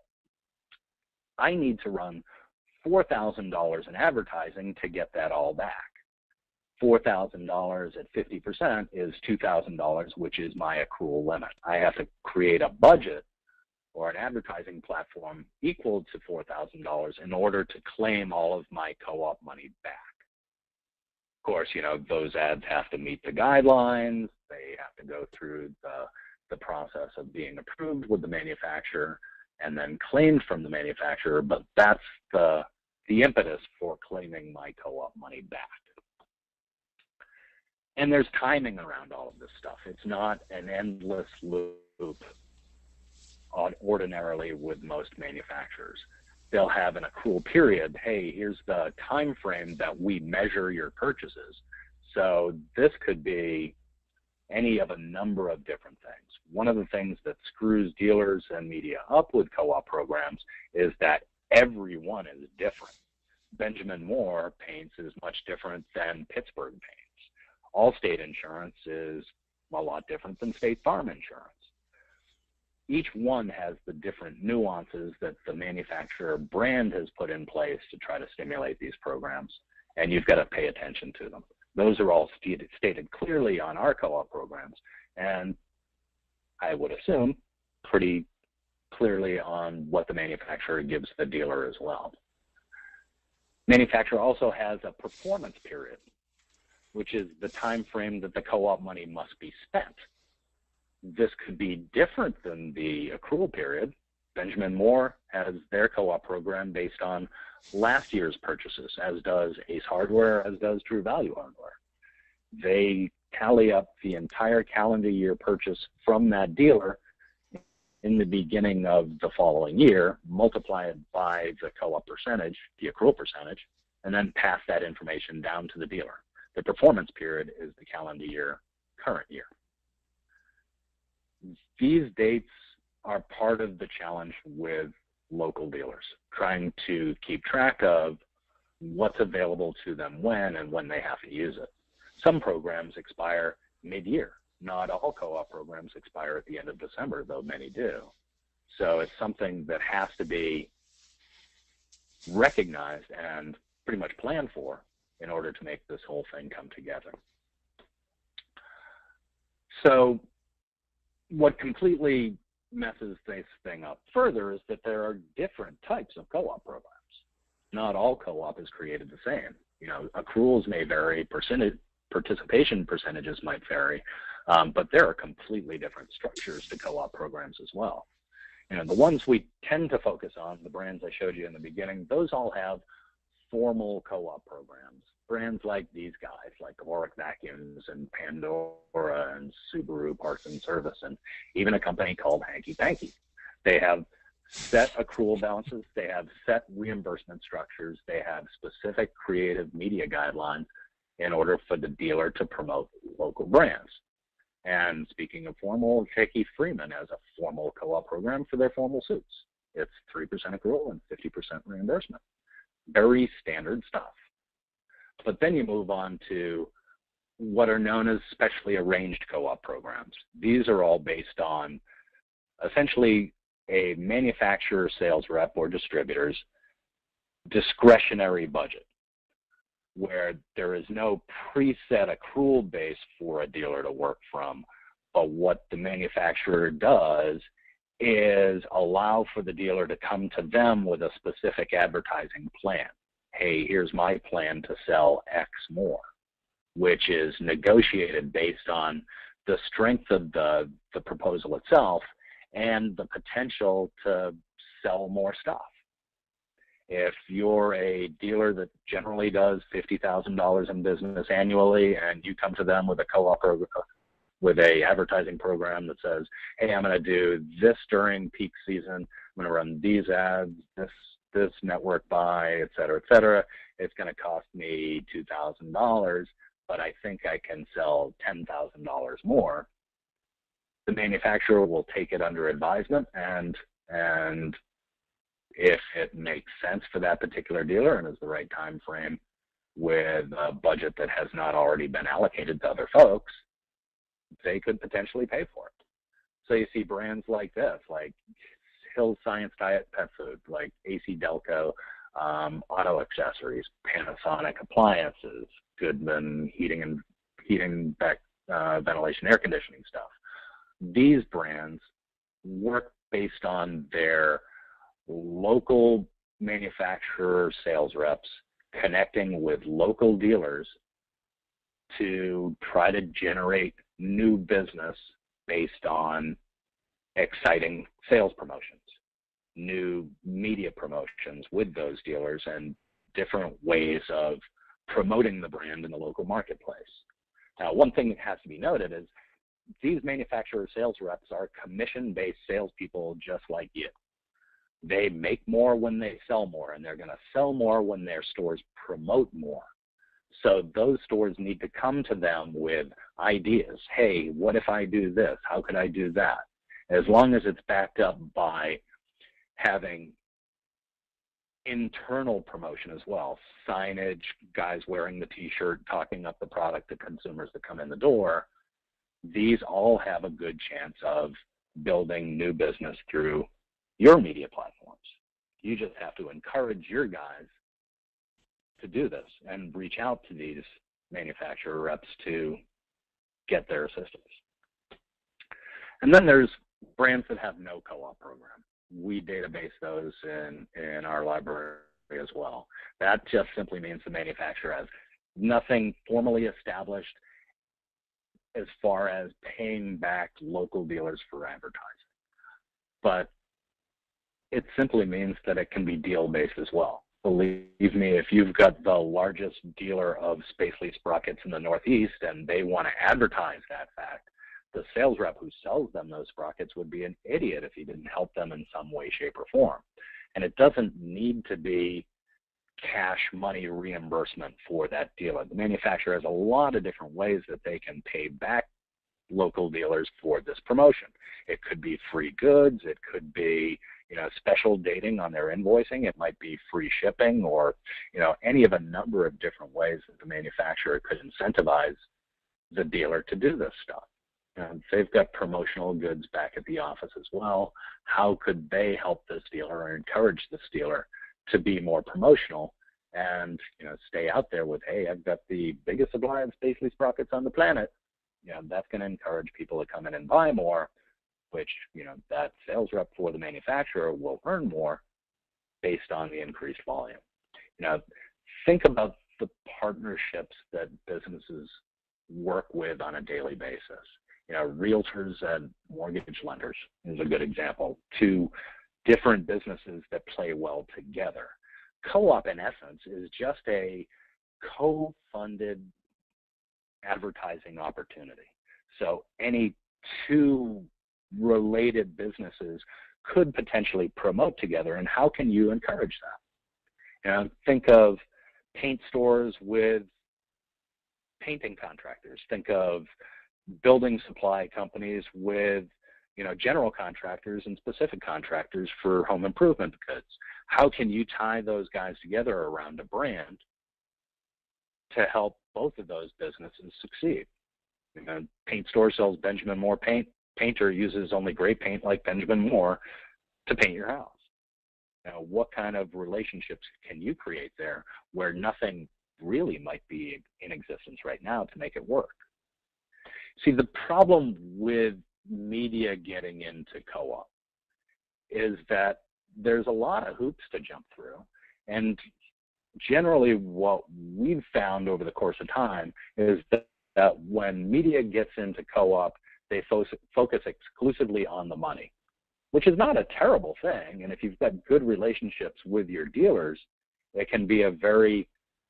I need to run $4,000 in advertising to get that all back. $4,000 at 50% is $2,000, which is my accrual limit. I have to create a budget or an advertising platform equal to $4,000 in order to claim all of my co-op money back. Of course, you know, those ads have to meet the guidelines. They have to go through the, the process of being approved with the manufacturer and then claimed from the manufacturer, but that's the, the impetus for claiming my co-op money back. And there's timing around all of this stuff. It's not an endless loop ordinarily with most manufacturers. They'll have an accrual period. Hey, here's the time frame that we measure your purchases. So this could be any of a number of different things. One of the things that screws dealers and media up with co-op programs is that everyone is different. Benjamin Moore paints is much different than Pittsburgh paints. Allstate insurance is a lot different than State Farm insurance each one has the different nuances that the manufacturer brand has put in place to try to stimulate these programs, and you've got to pay attention to them. Those are all stated, clearly on our co-op programs, and I would assume pretty clearly on what the manufacturer gives the dealer as well. Manufacturer also has a performance period, which is the time frame that the co-op money must be spent this could be different than the accrual period. Benjamin Moore has their co-op program based on last year's purchases, as does Ace Hardware, as does True Value Hardware. They tally up the entire calendar year purchase from that dealer in the beginning of the following year, multiply it by the co-op percentage, the accrual percentage, and then pass that information down to the dealer. The performance period is the calendar year, current year these dates are part of the challenge with local dealers, trying to keep track of what's available to them when and when they have to use it. Some programs expire mid-year. Not all co-op programs expire at the end of December, though many do. So it's something that has to be recognized and pretty much planned for in order to make this whole thing come together. So what completely messes this thing up further is that there are different types of co-op programs. Not all co-op is created the same. You know, accruals may vary, percentage, participation percentages might vary, um, but there are completely different structures to co-op programs as well. You know, the ones we tend to focus on, the brands I showed you in the beginning, those all have formal co-op programs brands like these guys, like Oreck Vacuums and Pandora and Subaru Parts and Service, and even a company called Hanky Panky. They have set accrual balances, they have set reimbursement structures, they have specific creative media guidelines in order for the dealer to promote local brands. And speaking of formal, Hickey Freeman has a formal co-op program for their formal suits. It's 3% accrual and 50% reimbursement. Very standard stuff. But then you move on to what are known as specially arranged co-op programs. These are all based on essentially a manufacturer sales rep or distributor's discretionary budget where there is no preset accrual base for a dealer to work from, but what the manufacturer does is allow for the dealer to come to them with a specific advertising plan hey, here's my plan to sell X more, which is negotiated based on the strength of the, the proposal itself and the potential to sell more stuff. If you're a dealer that generally does $50,000 in business annually and you come to them with a co-op with a advertising program that says, hey, I'm going to do this during peak season. I'm going to run these ads this this network buy, et cetera, et cetera. It's going to cost me $2,000, but I think I can sell $10,000 more. The manufacturer will take it under advisement and, and if it makes sense for that particular dealer and is the right time frame with a budget that has not already been allocated to other folks, they could potentially pay for it. So you see brands like this, like Hill Science Diet pet food, like AC Delco, um, auto accessories, Panasonic appliances, Goodman heating and heating, back, uh, ventilation, air conditioning stuff. These brands work based on their local manufacturer sales reps connecting with local dealers to try to generate new business based on exciting sales promotions, new media promotions with those dealers, and different ways of promoting the brand in the local marketplace. Now, one thing that has to be noted is these manufacturer sales reps are commission based salespeople just like you. They make more when they sell more, and they're going to sell more when their stores promote more. So those stores need to come to them with ideas. Hey, what if I do this? How could I do that? As long as it's backed up by having internal promotion as well signage, guys wearing the t shirt, talking up the product to consumers that come in the door. These all have a good chance of building new business through your media platforms. You just have to encourage your guys to do this and reach out to these manufacturer reps to get their assistance. And then there's brands that have no co-op program. We database those in, in our library as well. That just simply means the manufacturer has nothing formally established as far as paying back local dealers for advertising. But it simply means that it can be deal based as well. Believe me, if you've got the largest dealer of Spacely sprockets in the Northeast and they want to advertise that fact, the sales rep who sells them those sprockets would be an idiot if he didn't help them in some way, shape, or form. And it doesn't need to be cash money reimbursement for that dealer. The manufacturer has a lot of different ways that they can pay back local dealers for this promotion. It could be free goods, it could be you know special dating on their invoicing, it might be free shipping or you know any of a number of different ways that the manufacturer could incentivize the dealer to do this stuff. And they've got promotional goods back at the office as well. How could they help this dealer or encourage this dealer to be more promotional and you know stay out there with hey I've got the biggest supply of Spacely sprockets on the planet you know, that's going to encourage people to come in and buy more, which, you know, that sales rep for the manufacturer will earn more based on the increased volume. You know, think about the partnerships that businesses work with on a daily basis. You know, realtors and mortgage lenders is a good example. Two different businesses that play well together. Co-op, in essence, is just a co-funded advertising opportunity. So any two related businesses could potentially promote together, and how can you encourage that? You know, think of paint stores with painting contractors. Think of building supply companies with you know general contractors and specific contractors for home improvement goods. How can you tie those guys together around a brand to help both of those businesses succeed. You know, paint store sells Benjamin Moore paint. Painter uses only gray paint like Benjamin Moore to paint your house. Now, what kind of relationships can you create there where nothing really might be in existence right now to make it work? See, the problem with media getting into co-op is that there's a lot of hoops to jump through. And generally what we've found over the course of time is that, that when media gets into co-op, they fo- focus exclusively on the money, which is not a terrible thing. And if you've got good relationships with your dealers, it can be a very,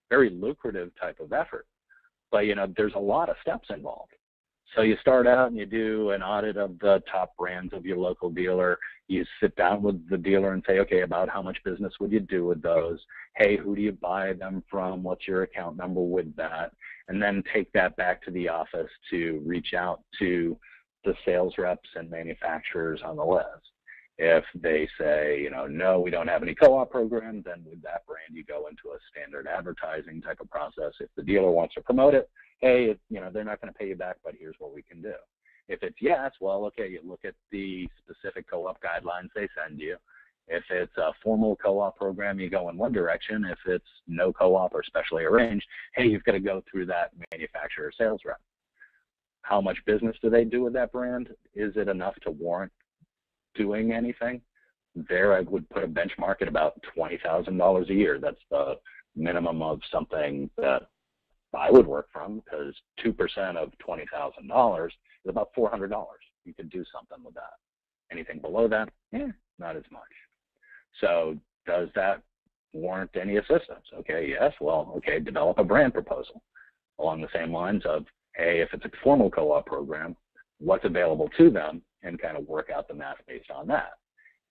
very lucrative type of effort. But you know, there's a lot of steps involved. So you start out and you do an audit of the top brands of your local dealer. You sit down with the dealer and say, okay, about how much business would you do with those? Hey, who do you buy them from? What's your account number with that? And then take that back to the office to reach out to the sales reps and manufacturers on the list. If they say, you know, no, we don't have any co-op programs, then with that brand, you go into a standard advertising type of process. If the dealer wants to promote it, hey, you know, they're not going to pay you back, but here's what we can do. If it's yes, well, okay, you look at the specific co-op guidelines they send you, If it's a formal co-op program, you go in one direction. If it's no co-op or specially arranged, hey, you've got to go through that manufacturer sales rep. How much business do they do with that brand? Is it enough to warrant doing anything? There, I would put a benchmark at about $20,000 a year. That's the minimum of something that I would work from because 2% of $20,000 is about $400. You could do something with that. Anything below that, yeah, not as much. So does that warrant any assistance? Okay, yes. Well, okay, develop a brand proposal along the same lines of, hey, if it's a formal co-op program, what's available to them and kind of work out the math based on that.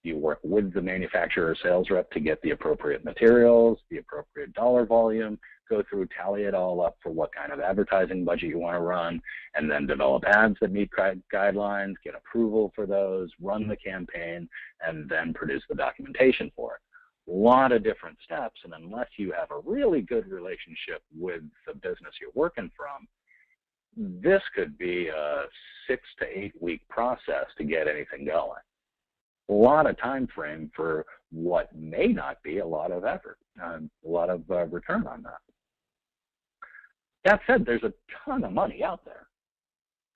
You work with the manufacturer sales rep to get the appropriate materials, the appropriate dollar volume, go through, tally it all up for what kind of advertising budget you want to run, and then develop ads that meet guidelines, get approval for those, run the campaign, and then produce the documentation for it. A lot of different steps, and unless you have a really good relationship with the business you're working from, this could be a six to eight week process to get anything going lot of time frame for what may not be a lot of effort, um, a lot of uh, return on that. That said, there's a ton of money out there.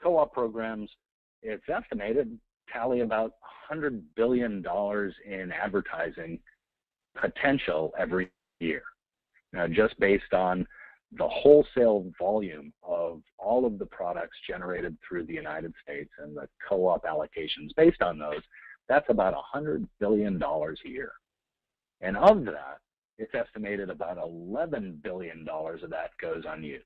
Co-op programs, it's estimated, tally about $100 billion in advertising potential every year. Now, just based on the wholesale volume of all of the products generated through the United States and the co-op allocations based on those, that's about $100 billion a year. And of that, it's estimated about $11 billion of that goes unused.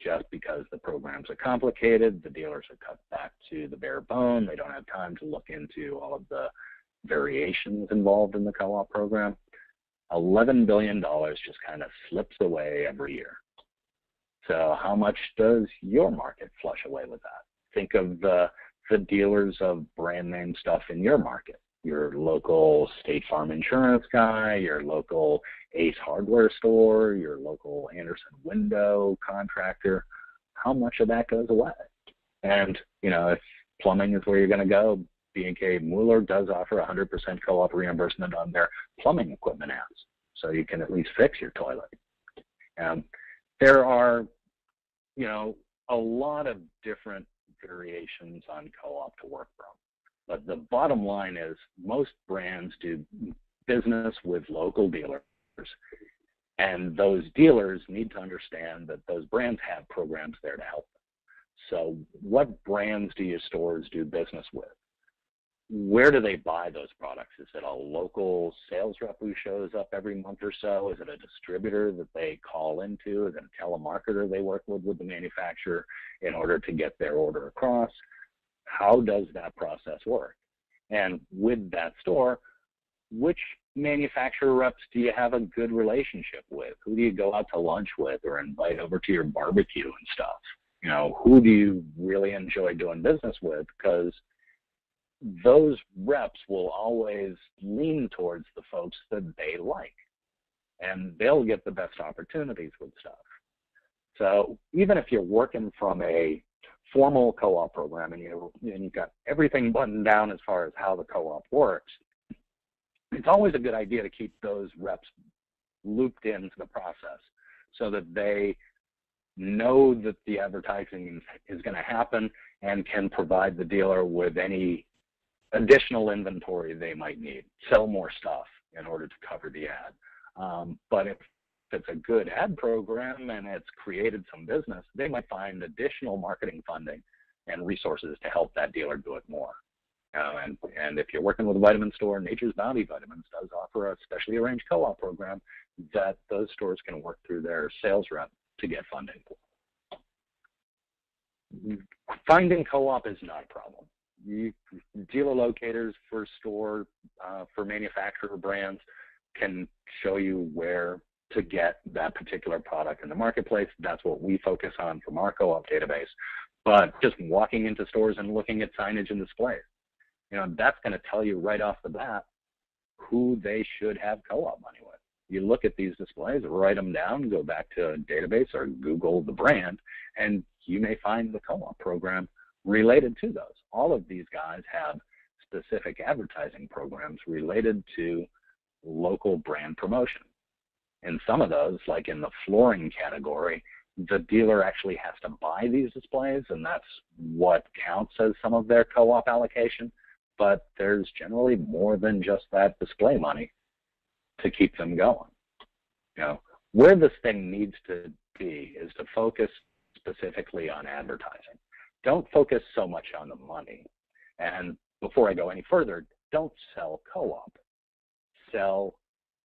Just because the programs are complicated, the dealers are cut back to the bare bone, they don't have time to look into all of the variations involved in the co-op program. $11 billion just kind of slips away every year. So how much does your market flush away with that? Think of the the dealers of brand name stuff in your market. Your local State Farm insurance guy, your local Ace hardware store, your local Andersen window contractor. How much of that goes away? And, you know, if plumbing is where you're going to go, B&K Mueller does offer 100% co-op reimbursement on their plumbing equipment ads, so you can at least fix your toilet. Um, there are, you know, a lot of different variations on co-op to work from. But the bottom line is most brands do business with local dealers. And those dealers need to understand that those brands have programs there to help them. So what brands do your stores do business with? Where do they buy those products? Is it a local sales rep who shows up every month or so? Is it a distributor that they call into? Is it a telemarketer they work with with the manufacturer in order to get their order across? How does that process work? And with that store, which manufacturer reps do you have a good relationship with? Who do you go out to lunch with or invite over to your barbecue and stuff? You know, who do you really enjoy doing business with? Because those reps will always lean towards the folks that they like and they'll get the best opportunities with stuff. So even if you're working from a formal co-op program and, you, and you've got everything buttoned down as far as how the co-op works, it's always a good idea to keep those reps looped into the process so that they know that the advertising is going to happen and can provide the dealer with any additional inventory they might need, sell more stuff in order to cover the ad. Um, but if it's a good ad program and it's created some business, they might find additional marketing funding and resources to help that dealer do it more. Uh, and, and if you're working with a vitamin store, Nature's Bounty Vitamins does offer a specially arranged co-op program that those stores can work through their sales rep to get funding. Finding co-op is not a problem you, dealer locators for store uh, for manufacturer brands can show you where to get that particular product in the marketplace. That's what we focus on from our co-op database. But just walking into stores and looking at signage and displays, you know, that's going to tell you right off the bat who they should have co-op money with. You look at these displays, write them down, go back to a database or Google the brand, and you may find the co-op program related to those. All of these guys have specific advertising programs related to local brand promotion. In some of those, like in the flooring category, the dealer actually has to buy these displays, and that's what counts as some of their co-op allocation. But there's generally more than just that display money to keep them going. You know, where this thing needs to be is to focus specifically on advertising. Don't focus so much on the money. And before I go any further, don't sell co-op. Sell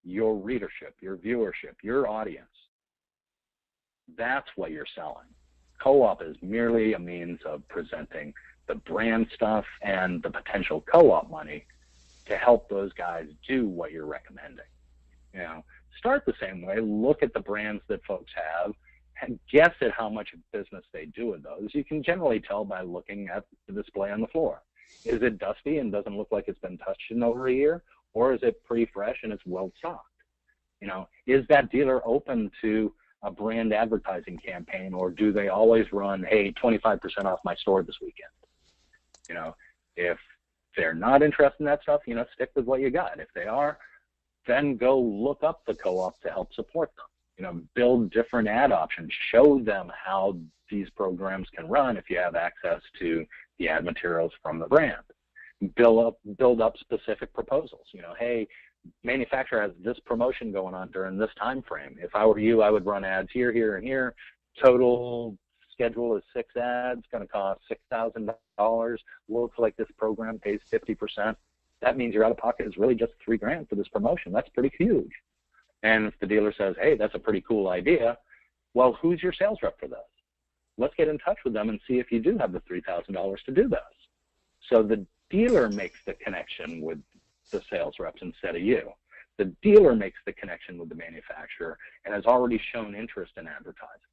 your readership, your viewership, your audience. That's what you're selling. Co-op is merely a means of presenting the brand stuff and the potential co-op money to help those guys do what you're recommending. You know, start the same way. Look at the brands that folks have guess at how much business they do with those. You can generally tell by looking at the display on the floor. Is it dusty and doesn't look like it's been touched in over a year? Or is it pretty fresh and it's well stocked? You know, is that dealer open to a brand advertising campaign or do they always run, hey, 25% off my store this weekend? You know, if they're not interested in that stuff, you know, stick with what you got. If they are, then go look up the co-op to help support them. You know, build different ad options, show them how these programs can run if you have access to the ad materials from the brand. Build up, build up specific proposals. You know, hey, manufacturer has this promotion going on during this time frame. If I were you, I would run ads here, here, and here. Total schedule is six ads, going to cost six thousand dollars. Looks like this program pays fifty percent that means your out of pocket is really just three grand for this promotion. That's pretty huge. And if the dealer says, hey, that's a pretty cool idea, well, who's your sales rep for this? Let's get in touch with them and see if you do have the $3,000 to do this. So the dealer makes the connection with the sales reps instead of you. The dealer makes the connection with the manufacturer and has already shown interest in advertising.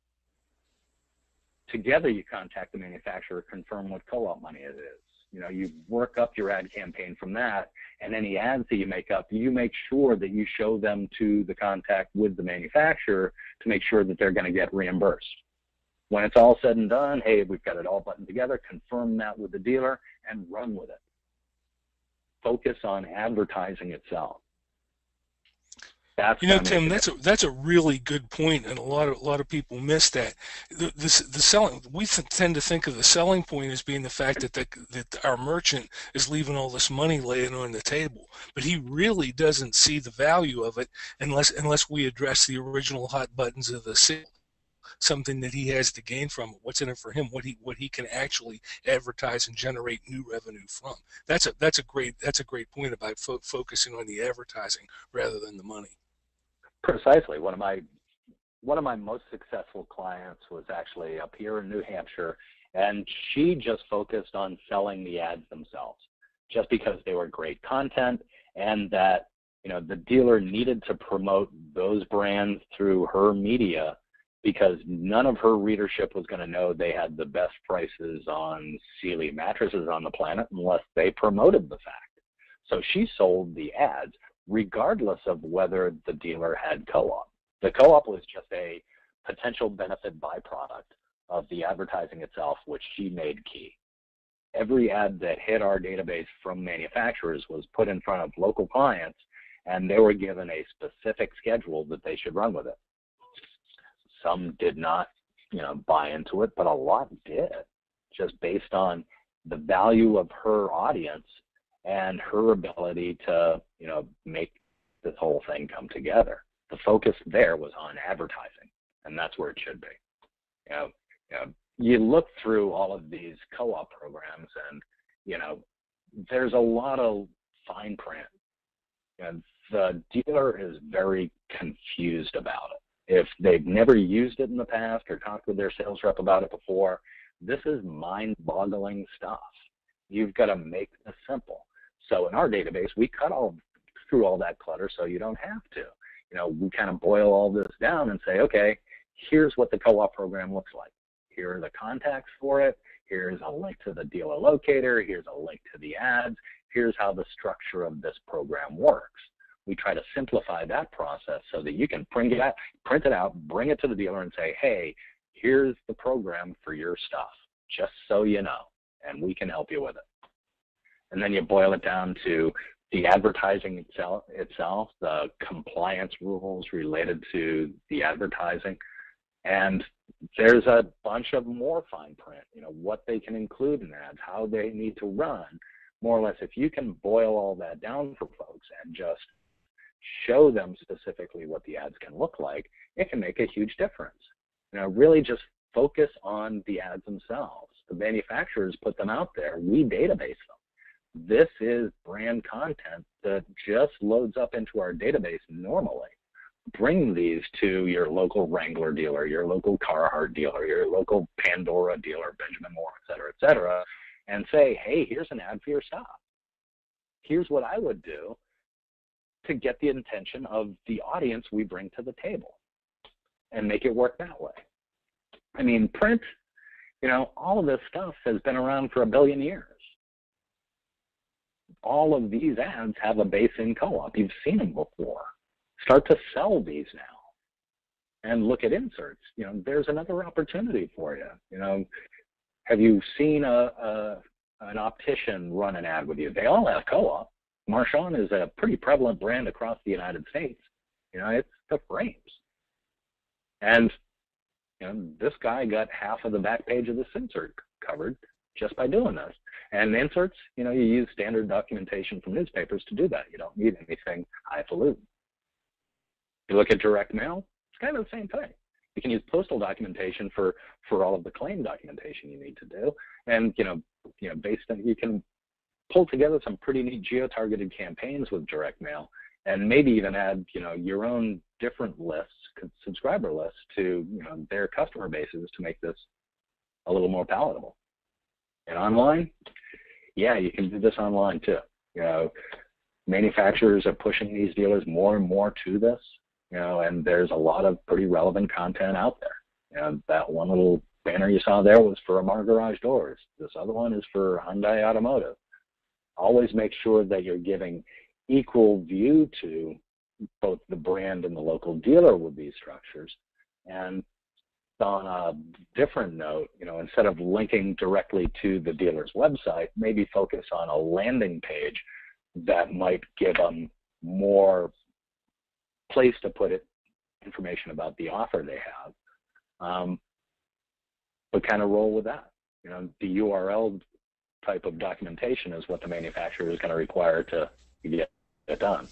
Together, you contact the manufacturer, confirm what co-op money it is you know, you work up your ad campaign from that, and any ads that you make up, you make sure that you show them to the contact with the manufacturer to make sure that they're going to get reimbursed. When it's all said and done, hey, we've got it all buttoned together, confirm that with the dealer, and run with it. Focus on advertising itself. That's you know, Tim, that's a that's a really good point, and a lot of a lot of people miss that. The, the, the selling we tend to think of the selling point as being the fact that the, that our merchant is leaving all this money laying on the table, but he really doesn't see the value of it unless unless we address the original hot buttons of the sale something that he has to gain from it. What's in it for him? What he what he can actually advertise and generate new revenue from. That's a that's a great that's a great point about fo- focusing on the advertising rather than the money. Precisely. One of my one of my most successful clients was actually up here in New Hampshire, and she just focused on selling the ads themselves, just because they were great content and that you know the dealer needed to promote those brands through her media because none of her readership was going to know they had the best prices on Sealy mattresses on the planet unless they promoted the fact. So she sold the ads regardless of whether the dealer had co-op. The co-op was just a potential benefit byproduct of the advertising itself, which she made key. Every ad that hit our database from manufacturers was put in front of local clients, and they were given a specific schedule that they should run with it. Some did not, you know, buy into it, but a lot did, just based on the value of her audience and her ability to, you know, make this whole thing come together. The focus there was on advertising, and that's where it should be. You know, you, know, you look through all of these co-op programs, and you know, there's a lot of fine print, and the dealer is very confused about it. If they've never used it in the past or talked with their sales rep about it before, this is mind-boggling stuff. You've got to make this simple. So in our database, we cut all through all that clutter so you don't have to. You know, we kind of boil all this down and say, okay, here's what the co-op program looks like. Here are the contacts for it. Here's a link to the dealer locator. Here's a link to the ads. Here's how the structure of this program works. We try to simplify that process so that you can print it out, print it out, bring it to the dealer and say, hey, here's the program for your stuff, just so you know, and we can help you with it. And then you boil it down to the advertising itself, itself, the compliance rules related to the advertising, and there's a bunch of more fine print, you know, what they can include in ads, how they need to run, more or less. If you can boil all that down for folks and just show them specifically what the ads can look like, it can make a huge difference. You know, really just focus on the ads themselves. The manufacturers put them out there. We database them. This is brand content that just loads up into our database normally. Bring these to your local Wrangler dealer, your local Carhartt dealer, your local Pandora dealer, Benjamin Moore, et cetera, et cetera, and say, hey, here's an ad for your stuff. Here's what I would do to get the attention of the audience we bring to the table and make it work that way. I mean, print, you know, all of this stuff has been around for a billion years. All of these ads have a base in co-op. You've seen them before. Start to sell these now and look at inserts. You know, there's another opportunity for you. You know, have you seen a, a an optician run an ad with you? They all have co-op. Marchon is a pretty prevalent brand across the United States. You know, it's the frames. And you know, this guy got half of the back page of this insert covered just by doing this. And inserts, you know, you use standard documentation from newspapers to do that. You don't need anything highfalutin. You look at direct mail, it's kind of the same thing. You can use postal documentation for for all of the claim documentation you need to do, and you know, you know, based on you can pull together some pretty neat geo-targeted campaigns with direct mail and maybe even add you know your own different lists subscriber lists to you know their customer bases to make this a little more palatable and online yeah you can do this online too. You know manufacturers are pushing these dealers more and more to this you know and there's a lot of pretty relevant content out there. You know that one little banner you saw there was for Amarr Garage Doors. This other one is for Hyundai Automotive. Always make sure that you're giving equal view to both the brand and the local dealer with these structures. And on a different note, you know, instead of linking directly to the dealer's website, maybe focus on a landing page that might give them more place to put it, information about the offer they have. Um, but kind of roll with that. You know, the URL type of documentation is what the manufacturer is going to require to get it done.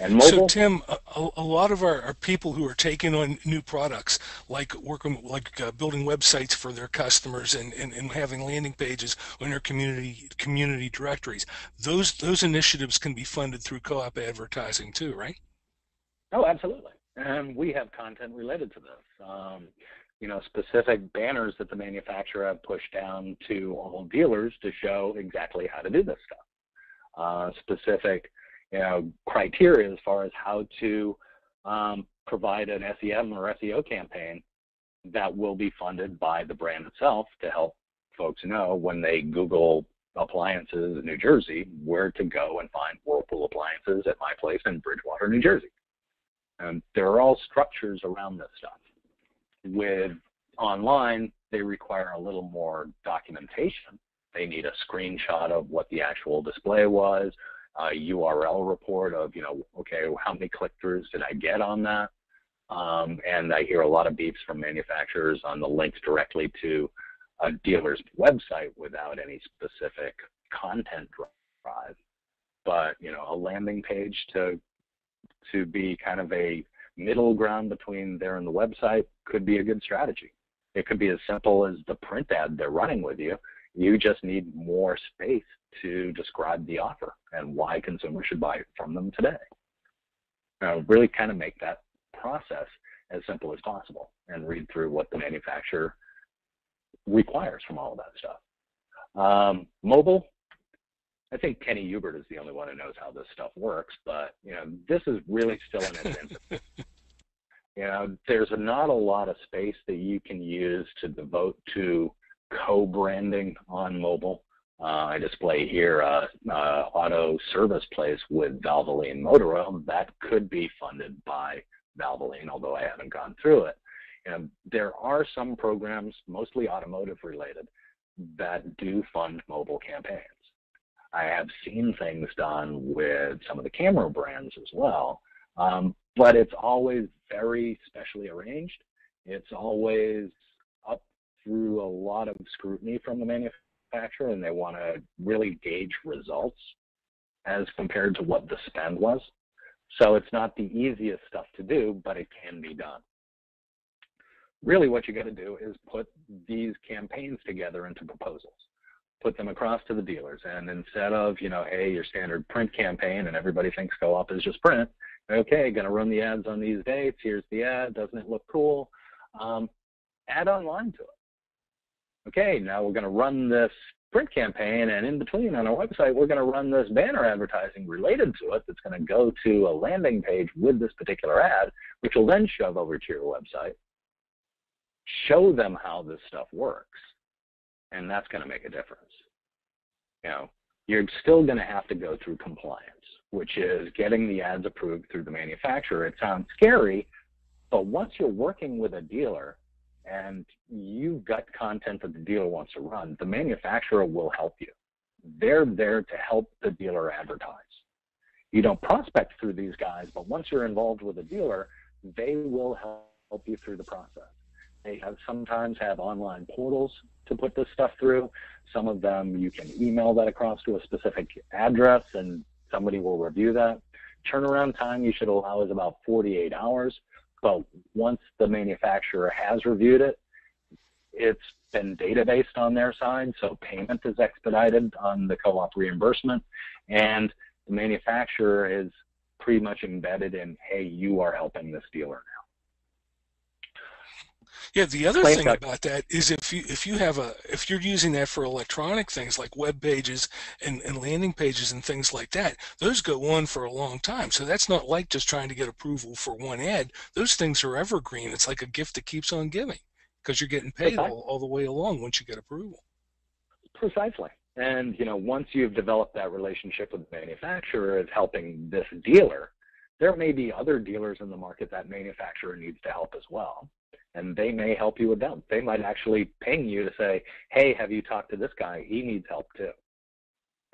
And mobile, so Tim, a, a lot of our, our, people who are taking on new products, like working, like uh, building websites for their customers and, and, and having landing pages on their community community directories, those those initiatives can be funded through co-op advertising too, right? Oh, absolutely. And we have content related to this. Um, you know, specific banners that the manufacturer have pushed down to all dealers to show exactly how to do this stuff. Uh, specific, you know, criteria as far as how to um, provide an SEM or SEO campaign that will be funded by the brand itself to help folks know when they Google appliances in New Jersey where to go and find Whirlpool appliances at my place in Bridgewater, New Jersey. And there are all structures around this stuff with online, they require a little more documentation. They need a screenshot of what the actual display was, a URL report of, you know, okay, how many click-throughs did I get on that? Um, and I hear a lot of beeps from manufacturers on the links directly to a dealer's website without any specific content drive. But, you know, a landing page to to be kind of a middle ground between there and the website could be a good strategy. It could be as simple as the print ad they're running with you. You just need more space to describe the offer and why consumers should buy it from them today. Now, really kind of make that process as simple as possible and read through what the manufacturer requires from all of that stuff. Um, mobile, I think Kenny Hubert is the only one who knows how this stuff works, but you know, this is really still in its infancy. you know, there's not a lot of space that you can use to devote to co-branding on mobile. Uh, I display here uh, uh, auto service place with Valvoline motor oil that could be funded by Valvoline, although I haven't gone through it. There are some programs, mostly automotive related, that do fund mobile campaigns. I have seen things done with some of the camera brands as well. Um, but it's always very specially arranged. It's always through a lot of scrutiny from the manufacturer, and they want to really gauge results as compared to what the spend was. So it's not the easiest stuff to do, but it can be done. Really, what you got to do is put these campaigns together into proposals put them across to the dealers. And instead of, you know, hey, your standard print campaign and everybody thinks co-op is just print, okay, going to run the ads on these dates. Here's the ad. Doesn't it look cool? Um, add online to it. Okay, now we're going to run this print campaign, and in between on our website, we're going to run this banner advertising related to it that's going to go to a landing page with this particular ad, which will then shove over to your website. Show them how this stuff works and that's going to make a difference. You know, you're still going to have to go through compliance, which is getting the ads approved through the manufacturer. It sounds scary, but once you're working with a dealer and you've got content that the dealer wants to run, the manufacturer will help you. They're there to help the dealer advertise. You don't prospect through these guys, but once you're involved with a dealer, they will help you through the process. They have sometimes have online portals to put this stuff through. Some of them you can email that across to a specific address and somebody will review that. Turnaround time you should allow is about 48 hours, but once the manufacturer has reviewed it, it's been databased on their side, so payment is expedited on the co-op reimbursement, and the manufacturer is pretty much embedded in, hey, you are helping this dealer now. Yeah, the other thing about that is if you if you have a if you're using that for electronic things like web pages and, and landing pages and things like that, those go on for a long time. So that's not like just trying to get approval for one ad. Those things are evergreen. It's like a gift that keeps on giving because you're getting paid all, all the way along once you get approval. Precisely. And you know, once you've developed that relationship with the manufacturer as helping this dealer, there may be other dealers in the market that manufacturer needs to help as well and they may help you with them. They might actually ping you to say, "Hey, have you talked to this guy? He needs help too."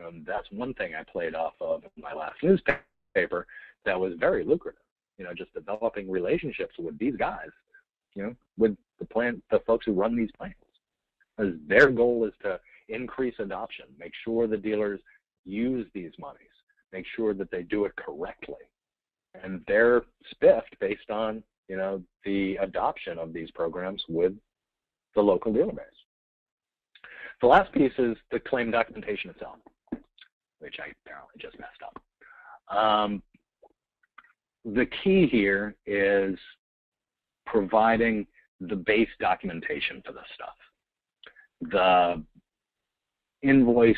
Um, that's one thing I played off of in my last newspaper that was very lucrative. You know, just developing relationships with these guys. You know, with the plant, the folks who run these plants, because their goal is to increase adoption, make sure the dealers use these monies, make sure that they do it correctly, and they're spiffed based on you know, the adoption of these programs with the local dealer base. The last piece is the claim documentation itself, which I apparently just messed up. Um, the key here is providing the base documentation for this stuff. The invoice,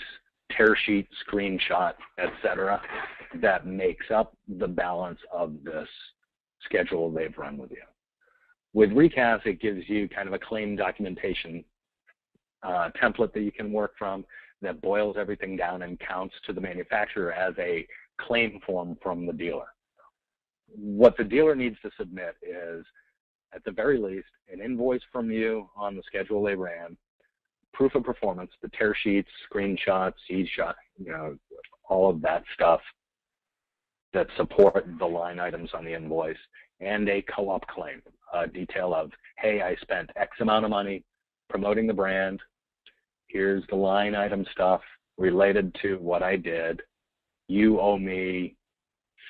tear sheet, screenshot, etc., that makes up the balance of this schedule they've run with you. With ReCas, it gives you kind of a claim documentation uh, template that you can work from that boils everything down and counts to the manufacturer as a claim form from the dealer. What the dealer needs to submit is, at the very least, an invoice from you on the schedule they ran, proof of performance, the tear sheets, screenshots, seed shot, you know, all of that stuff, that support the line items on the invoice and a co-op claim, a detail of, hey, I spent X amount of money promoting the brand. Here's the line item stuff related to what I did. You owe me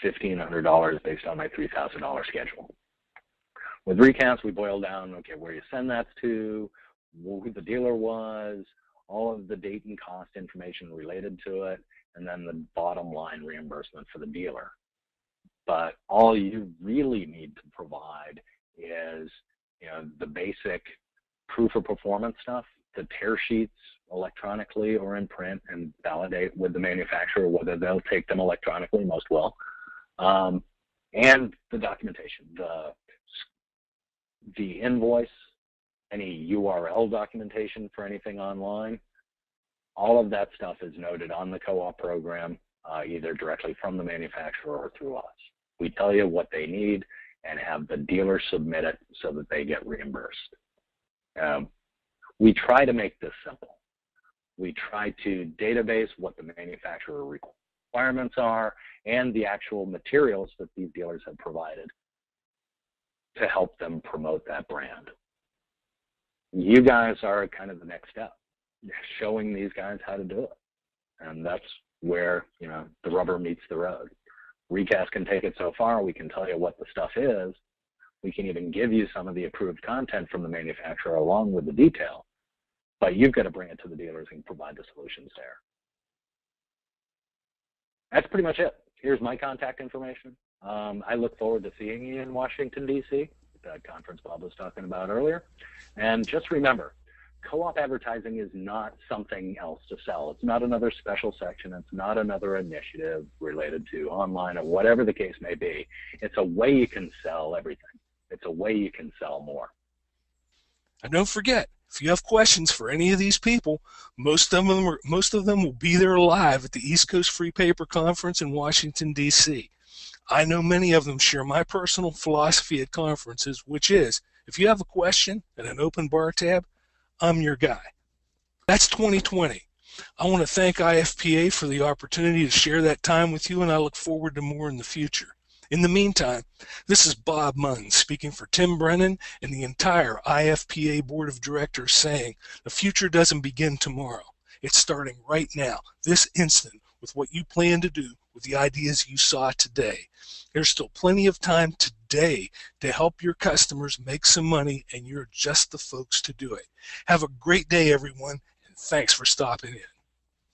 $1,500 based on my $3,000 schedule. With ReCas, we boil down, okay, where you send that to, who the dealer was, all of the date and cost information related to it, and then the bottom line reimbursement for the dealer. But all you really need to provide is you know the basic proof of performance stuff, the tear sheets electronically or in print, and validate with the manufacturer whether they'll take them electronically. Most will, um, and the documentation, the the invoice, any URL documentation for anything online, all of that stuff is noted on the co-op program, uh, either directly from the manufacturer or through us. We tell you what they need and have the dealer submit it so that they get reimbursed. Um, we try to make this simple. We try to database what the manufacturer requirements are and the actual materials that these dealers have provided to help them promote that brand. You guys are kind of the next step, showing these guys how to do it. And that's where, you know, the rubber meets the road. ReCas can take it so far, we can tell you what the stuff is. We can even give you some of the approved content from the manufacturer along with the detail. But you've got to bring it to the dealers and provide the solutions there. That's pretty much it. Here's my contact information. Um, I look forward to seeing you in Washington, D.C., that conference Bob was talking about earlier. And just remember, co-op advertising is not something else to sell. It's not another special section. It's not another initiative related to online or whatever the case may be. It's a way you can sell everything. It's a way you can sell more. And don't forget, if you have questions for any of these people, most of them are, most of them will be there live at the East Coast Free Paper Conference in Washington D.C. I know many of them share my personal philosophy at conferences, which is if you have a question and an open bar tab, I'm your guy. That's 20/20. I want to thank IFPA for the opportunity to share that time with you, and I look forward to more in the future. In the meantime, this is Bob Munn speaking for Tim Brennan and the entire IFPA Board of Directors saying the future doesn't begin tomorrow. It's starting right now, this instant, with what you plan to do with the ideas you saw today. There's still plenty of time today to help your customers make some money, and you're just the folks to do it. Have a great day, everyone, and thanks for stopping in.